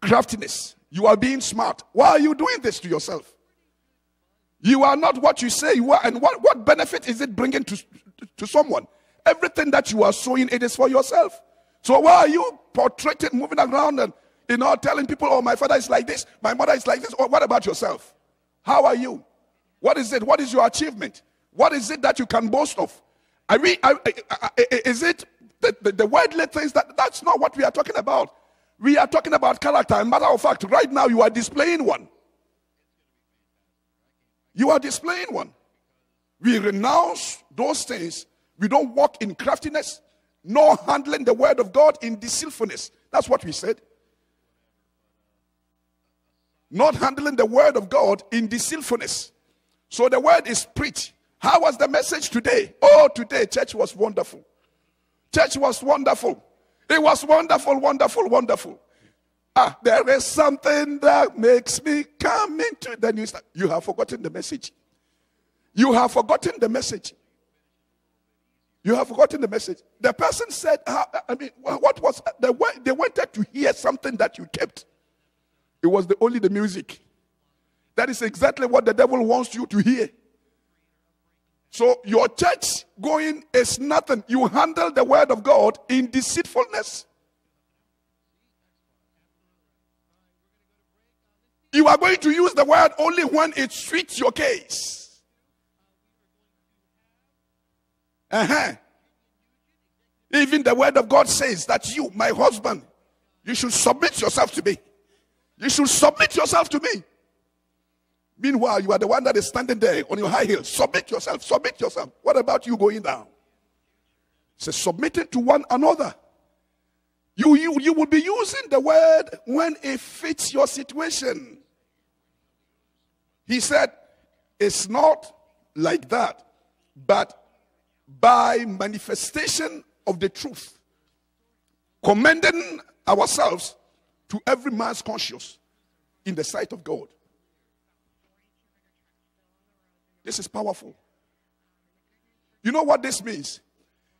Craftiness. You are being smart. Why are you doing this to yourself? You are not what you say you are. And what, what benefit is it bringing to, to someone? Everything that you are sowing, it is for yourself. So why are you portraying, moving around and you know telling people, oh, my father is like this, my mother is like this? Or what about yourself? How are you? What is it? What is your achievement? What is it that you can boast of? I mean, I, I, I, is it the, the, the worldly things that that's not what we are talking about? We are talking about character. Matter of fact, right now you are displaying one. You are displaying one. We renounce those things. We don't walk in craftiness nor handling the word of God in deceitfulness. That's what we said. Not handling the word of God in deceitfulness. So the word is preached. How was the message today? Oh, today church was wonderful. Church was wonderful. It was wonderful, wonderful, wonderful. Ah, there is something that makes me come into. You start, you have forgotten the message. You have forgotten the message. You have forgotten the message. The person said, I mean, what was the way they wanted to hear something that you kept? It was the, only the music. That is exactly what the devil wants you to hear. So your church going is nothing. You handle the word of God in deceitfulness. You are going to use the word only when it suits your case. Uh-huh. Even the word of God says that you, my husband, you should submit yourself to me. You should submit yourself to me. Meanwhile, you are the one that is standing there on your high heels. Submit yourself, submit yourself. What about you going down? Say, submitting to one another. You, you, you will be using the word when it fits your situation. He said, It's not like that, but by manifestation of the truth, commending ourselves to every man's conscience in the sight of God. This is powerful. You know what this means?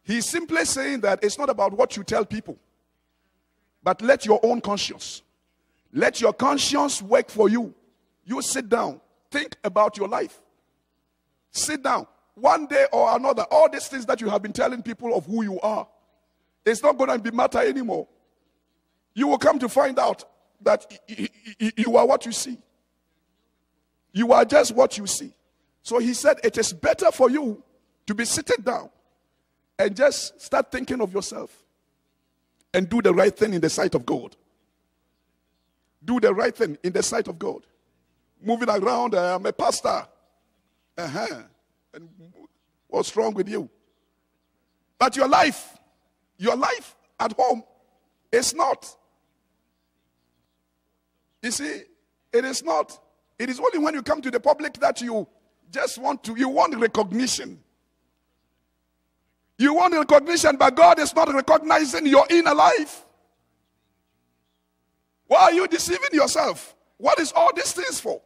He's simply saying that it's not about what you tell people, but let your own conscience, let your conscience work for you. You sit down, think about your life. Sit down. One day or another, all these things that you have been telling people of who you are, it's not going to be matter anymore. You will come to find out that you are what you see. You are just what you see. So he said, It is better for you to be sitting down and just start thinking of yourself and do the right thing in the sight of God. Do the right thing in the sight of God. Moving around, uh, I'm a pastor. Uh-huh. And what's wrong with you? But your life, your life at home is not. You see, it is not. It is only when you come to the public that you just want to, you want recognition. You want recognition, but God is not recognizing your inner life. Why are you deceiving yourself? What is all these things for?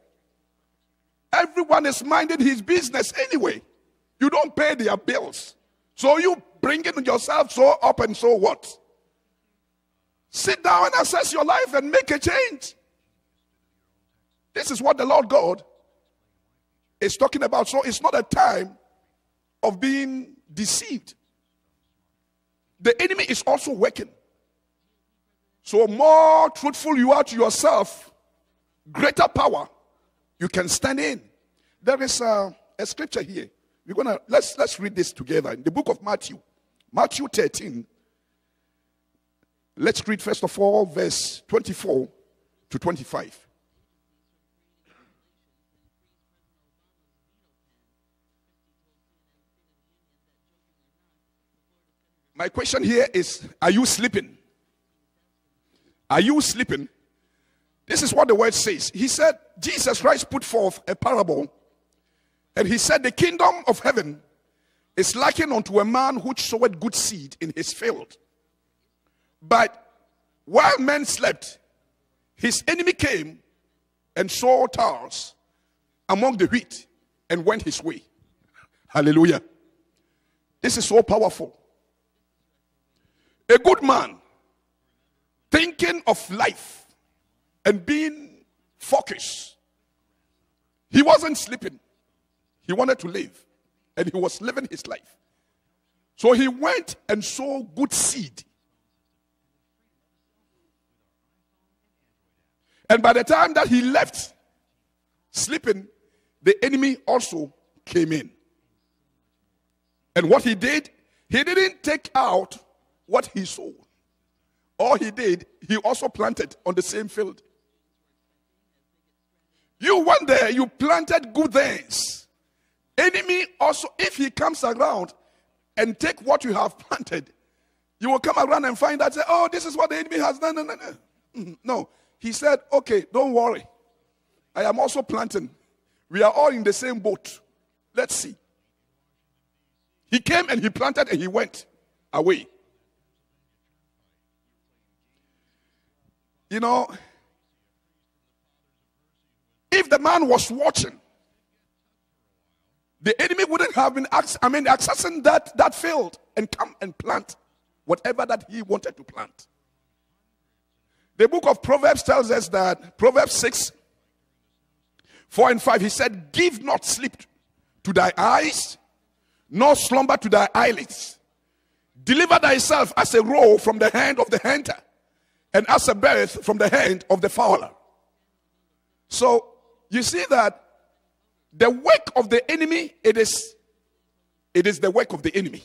Everyone is minding his business anyway. You don't pay their bills. So you bringing yourself so up and so what? Sit down and assess your life and make a change. This is what the Lord God is talking about. So it's not a time of being deceived. The enemy is also working. So, more truthful you are to yourself, greater power you can stand in. There is a, a scripture here. We're gonna let's let's read this together in the book of Matthew, Matthew 13. Let's read first of all verse 24 to 25. My question here is Are you sleeping? Are you sleeping? This is what the word says. He said, Jesus Christ put forth a parable, and he said, The kingdom of heaven is likened unto a man which sowed good seed in his field. But while men slept, his enemy came and sowed tares among the wheat and went his way. Hallelujah. This is so powerful. A good man thinking of life and being focused. He wasn't sleeping. He wanted to live. And he was living his life. So he went and sowed good seed. And by the time that he left sleeping, the enemy also came in. And what he did, he didn't take out what he sowed. All he did, he also planted on the same field. You went there, you planted good things. Enemy also, if he comes around and take what you have planted, you will come around and find out, say, oh, this is what the enemy has done. No, no, no. Mm-hmm. No. He said, okay, don't worry. I am also planting. We are all in the same boat. Let's see. He came and he planted and he went away. You know, if the man was watching, the enemy wouldn't have been, I mean, accessing that, that field and come and plant whatever that he wanted to plant. The book of Proverbs tells us that, Proverbs 6, 4 and 5, he said, Give not sleep to thy eyes, nor slumber to thy eyelids. Deliver thyself as a roe from the hand of the hunter, and as a bird from the hand of the fowler. So you see that the work of the enemy, it is it is the work of the enemy.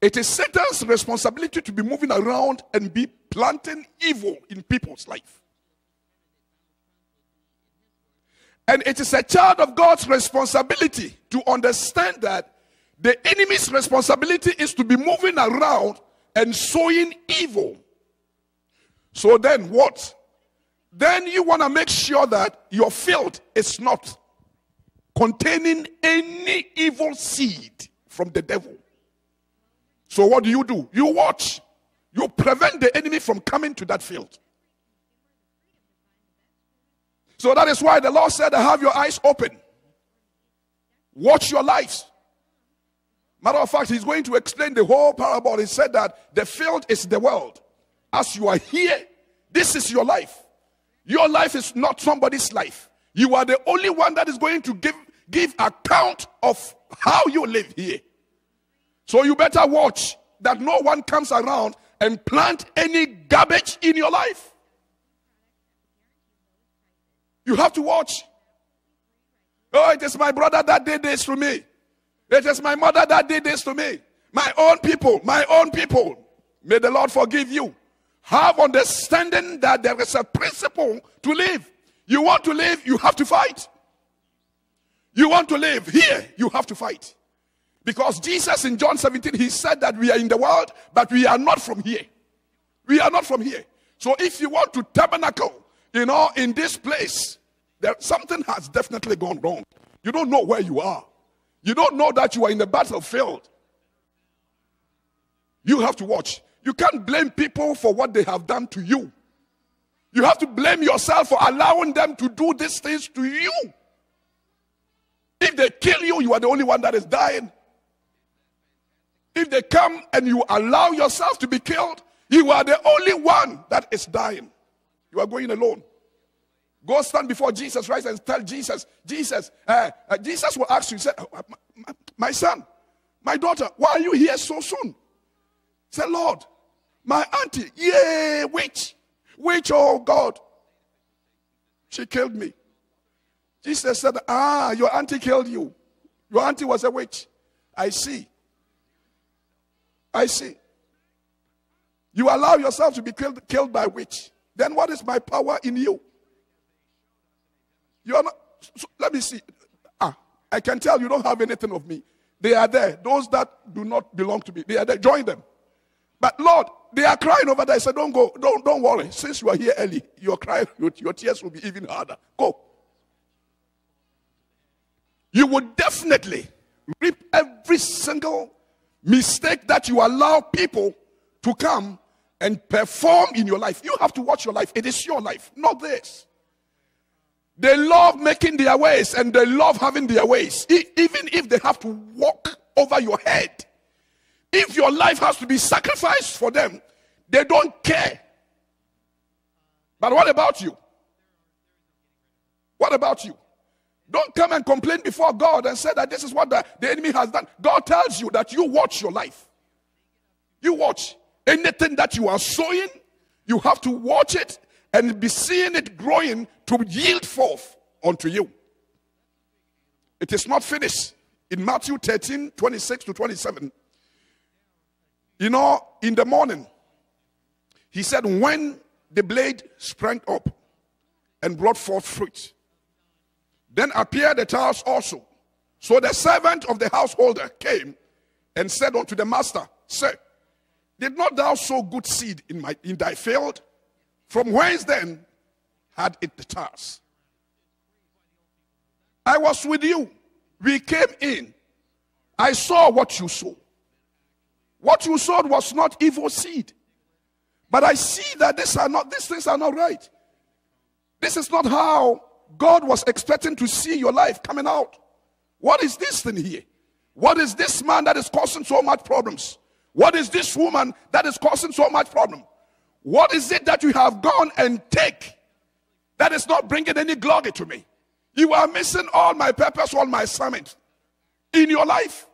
It is Satan's responsibility to be moving around and be planting evil in people's life. And it is a child of God's responsibility to understand that the enemy's responsibility is to be moving around and sowing evil. So then what? Then you want to make sure that your field is not containing any evil seed from the devil. So what do you do? You watch. You prevent the enemy from coming to that field. So that is why the Lord said, Have your eyes open. Watch your lives. Matter of fact, he's going to explain the whole parable. He said that the field is the world. As you are here, this is your life. Your life is not somebody's life. You are the only one that is going to give, give account of how you live here. So you better watch that no one comes around and plant any garbage in your life. You have to watch. Oh, it is my brother that did this to me. It is my mother that did this to me. My own people, my own people. May the Lord forgive you. Have understanding that there is a principle to live. You want to live, you have to fight. You want to live here, you have to fight. Because Jesus in John 17, he said that we are in the world, but we are not from here. We are not from here. So if you want to tabernacle, you know, in this place, there something has definitely gone wrong. You don't know where you are. You don't know that you are in the battlefield. You have to watch. You can't blame people for what they have done to you. You have to blame yourself for allowing them to do these things to you. If they kill you, you are the only one that is dying. If they come and you allow yourself to be killed, you are the only one that is dying. You are going alone. Go stand before Jesus Christ and tell Jesus, Jesus, uh, uh, Jesus will ask you, say, oh, my, my, son, my daughter, why are you here so soon? Say, Lord, my auntie, yeah, witch, witch, oh God, she killed me. Jesus said, ah, your auntie killed you. Your auntie was a witch. I see. I see. You allow yourself to be killed, killed by witch. Then what is my power in you? You are not. So let me see. Ah, I can tell you don't have anything of me. They are there. Those that do not belong to me, they are there. Join them. But Lord, they are crying over there. I said, Don't go. Don't, don't worry. Since you are here early, your cry, your, your tears will be even harder. Go. You will definitely reap every single mistake that you allow people to come and perform in your life. You have to watch your life. It is your life, not this. They love making their ways and they love having their ways, even if they have to walk over your head. If your life has to be sacrificed for them, they don't care. But what about you? What about you? Don't come and complain before God and say that this is what the, the enemy has done. God tells you that you watch your life. You watch anything that you are sowing, you have to watch it and be seeing it growing to yield forth unto you. It is not finished. In Matthew 13 26 to 27, you know, in the morning, he said, When the blade sprang up and brought forth fruit, then appeared the tares also. So the servant of the householder came and said unto the master, Sir, did not thou sow good seed in, my, in thy field? From whence then had it the tares? I was with you. We came in. I saw what you sowed. What you sowed was not evil seed. But I see that these are not these things are not right. This is not how God was expecting to see your life coming out. What is this thing here? What is this man that is causing so much problems? What is this woman that is causing so much problem? What is it that you have gone and take that is not bringing any glory to me? You are missing all my purpose, all my assignment in your life.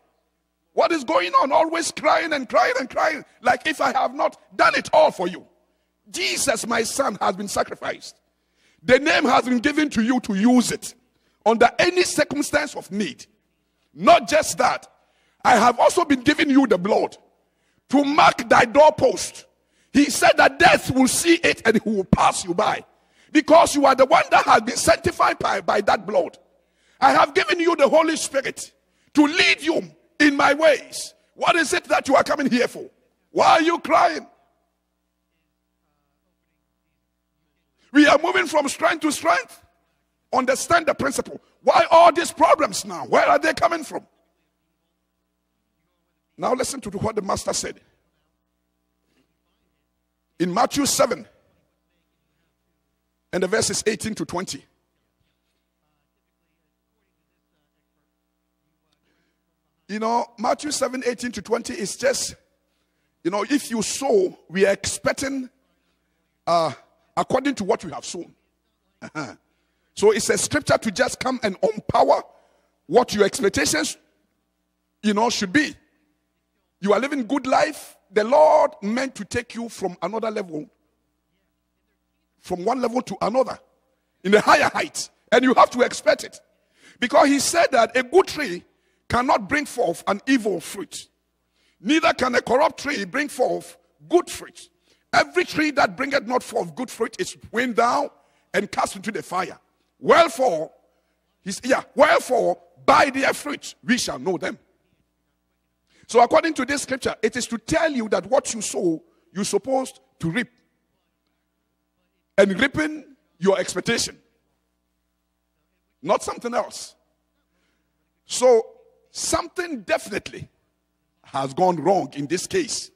What is going on? Always crying and crying and crying, like if I have not done it all for you. Jesus, my son, has been sacrificed. The name has been given to you to use it under any circumstance of need. Not just that, I have also been giving you the blood to mark thy doorpost. He said that death will see it and he will pass you by because you are the one that has been sanctified by, by that blood. I have given you the Holy Spirit to lead you in my ways. What is it that you are coming here for? Why are you crying? We are moving from strength to strength. Understand the principle. Why all these problems now? Where are they coming from? Now listen to what the master said. In Matthew 7 and the verses 18 to 20. You know, Matthew 7 18 to 20 is just, you know, if you sow, we are expecting uh, according to what we have sown. Uh-huh. So it's a scripture to just come and empower what your expectations, you know, should be. You are living good life. The Lord meant to take you from another level, from one level to another, in a higher height, and you have to expect it, because He said that a good tree cannot bring forth an evil fruit. Neither can a corrupt tree bring forth good fruit. Every tree that bringeth not forth good fruit is weighed down and cast into the fire. Wherefore, he's yeah, wherefore by their fruit we shall know them. So, according to this scripture, it is to tell you that what you sow, you're supposed to reap. And reaping your expectation, not something else. So, something definitely has gone wrong in this case.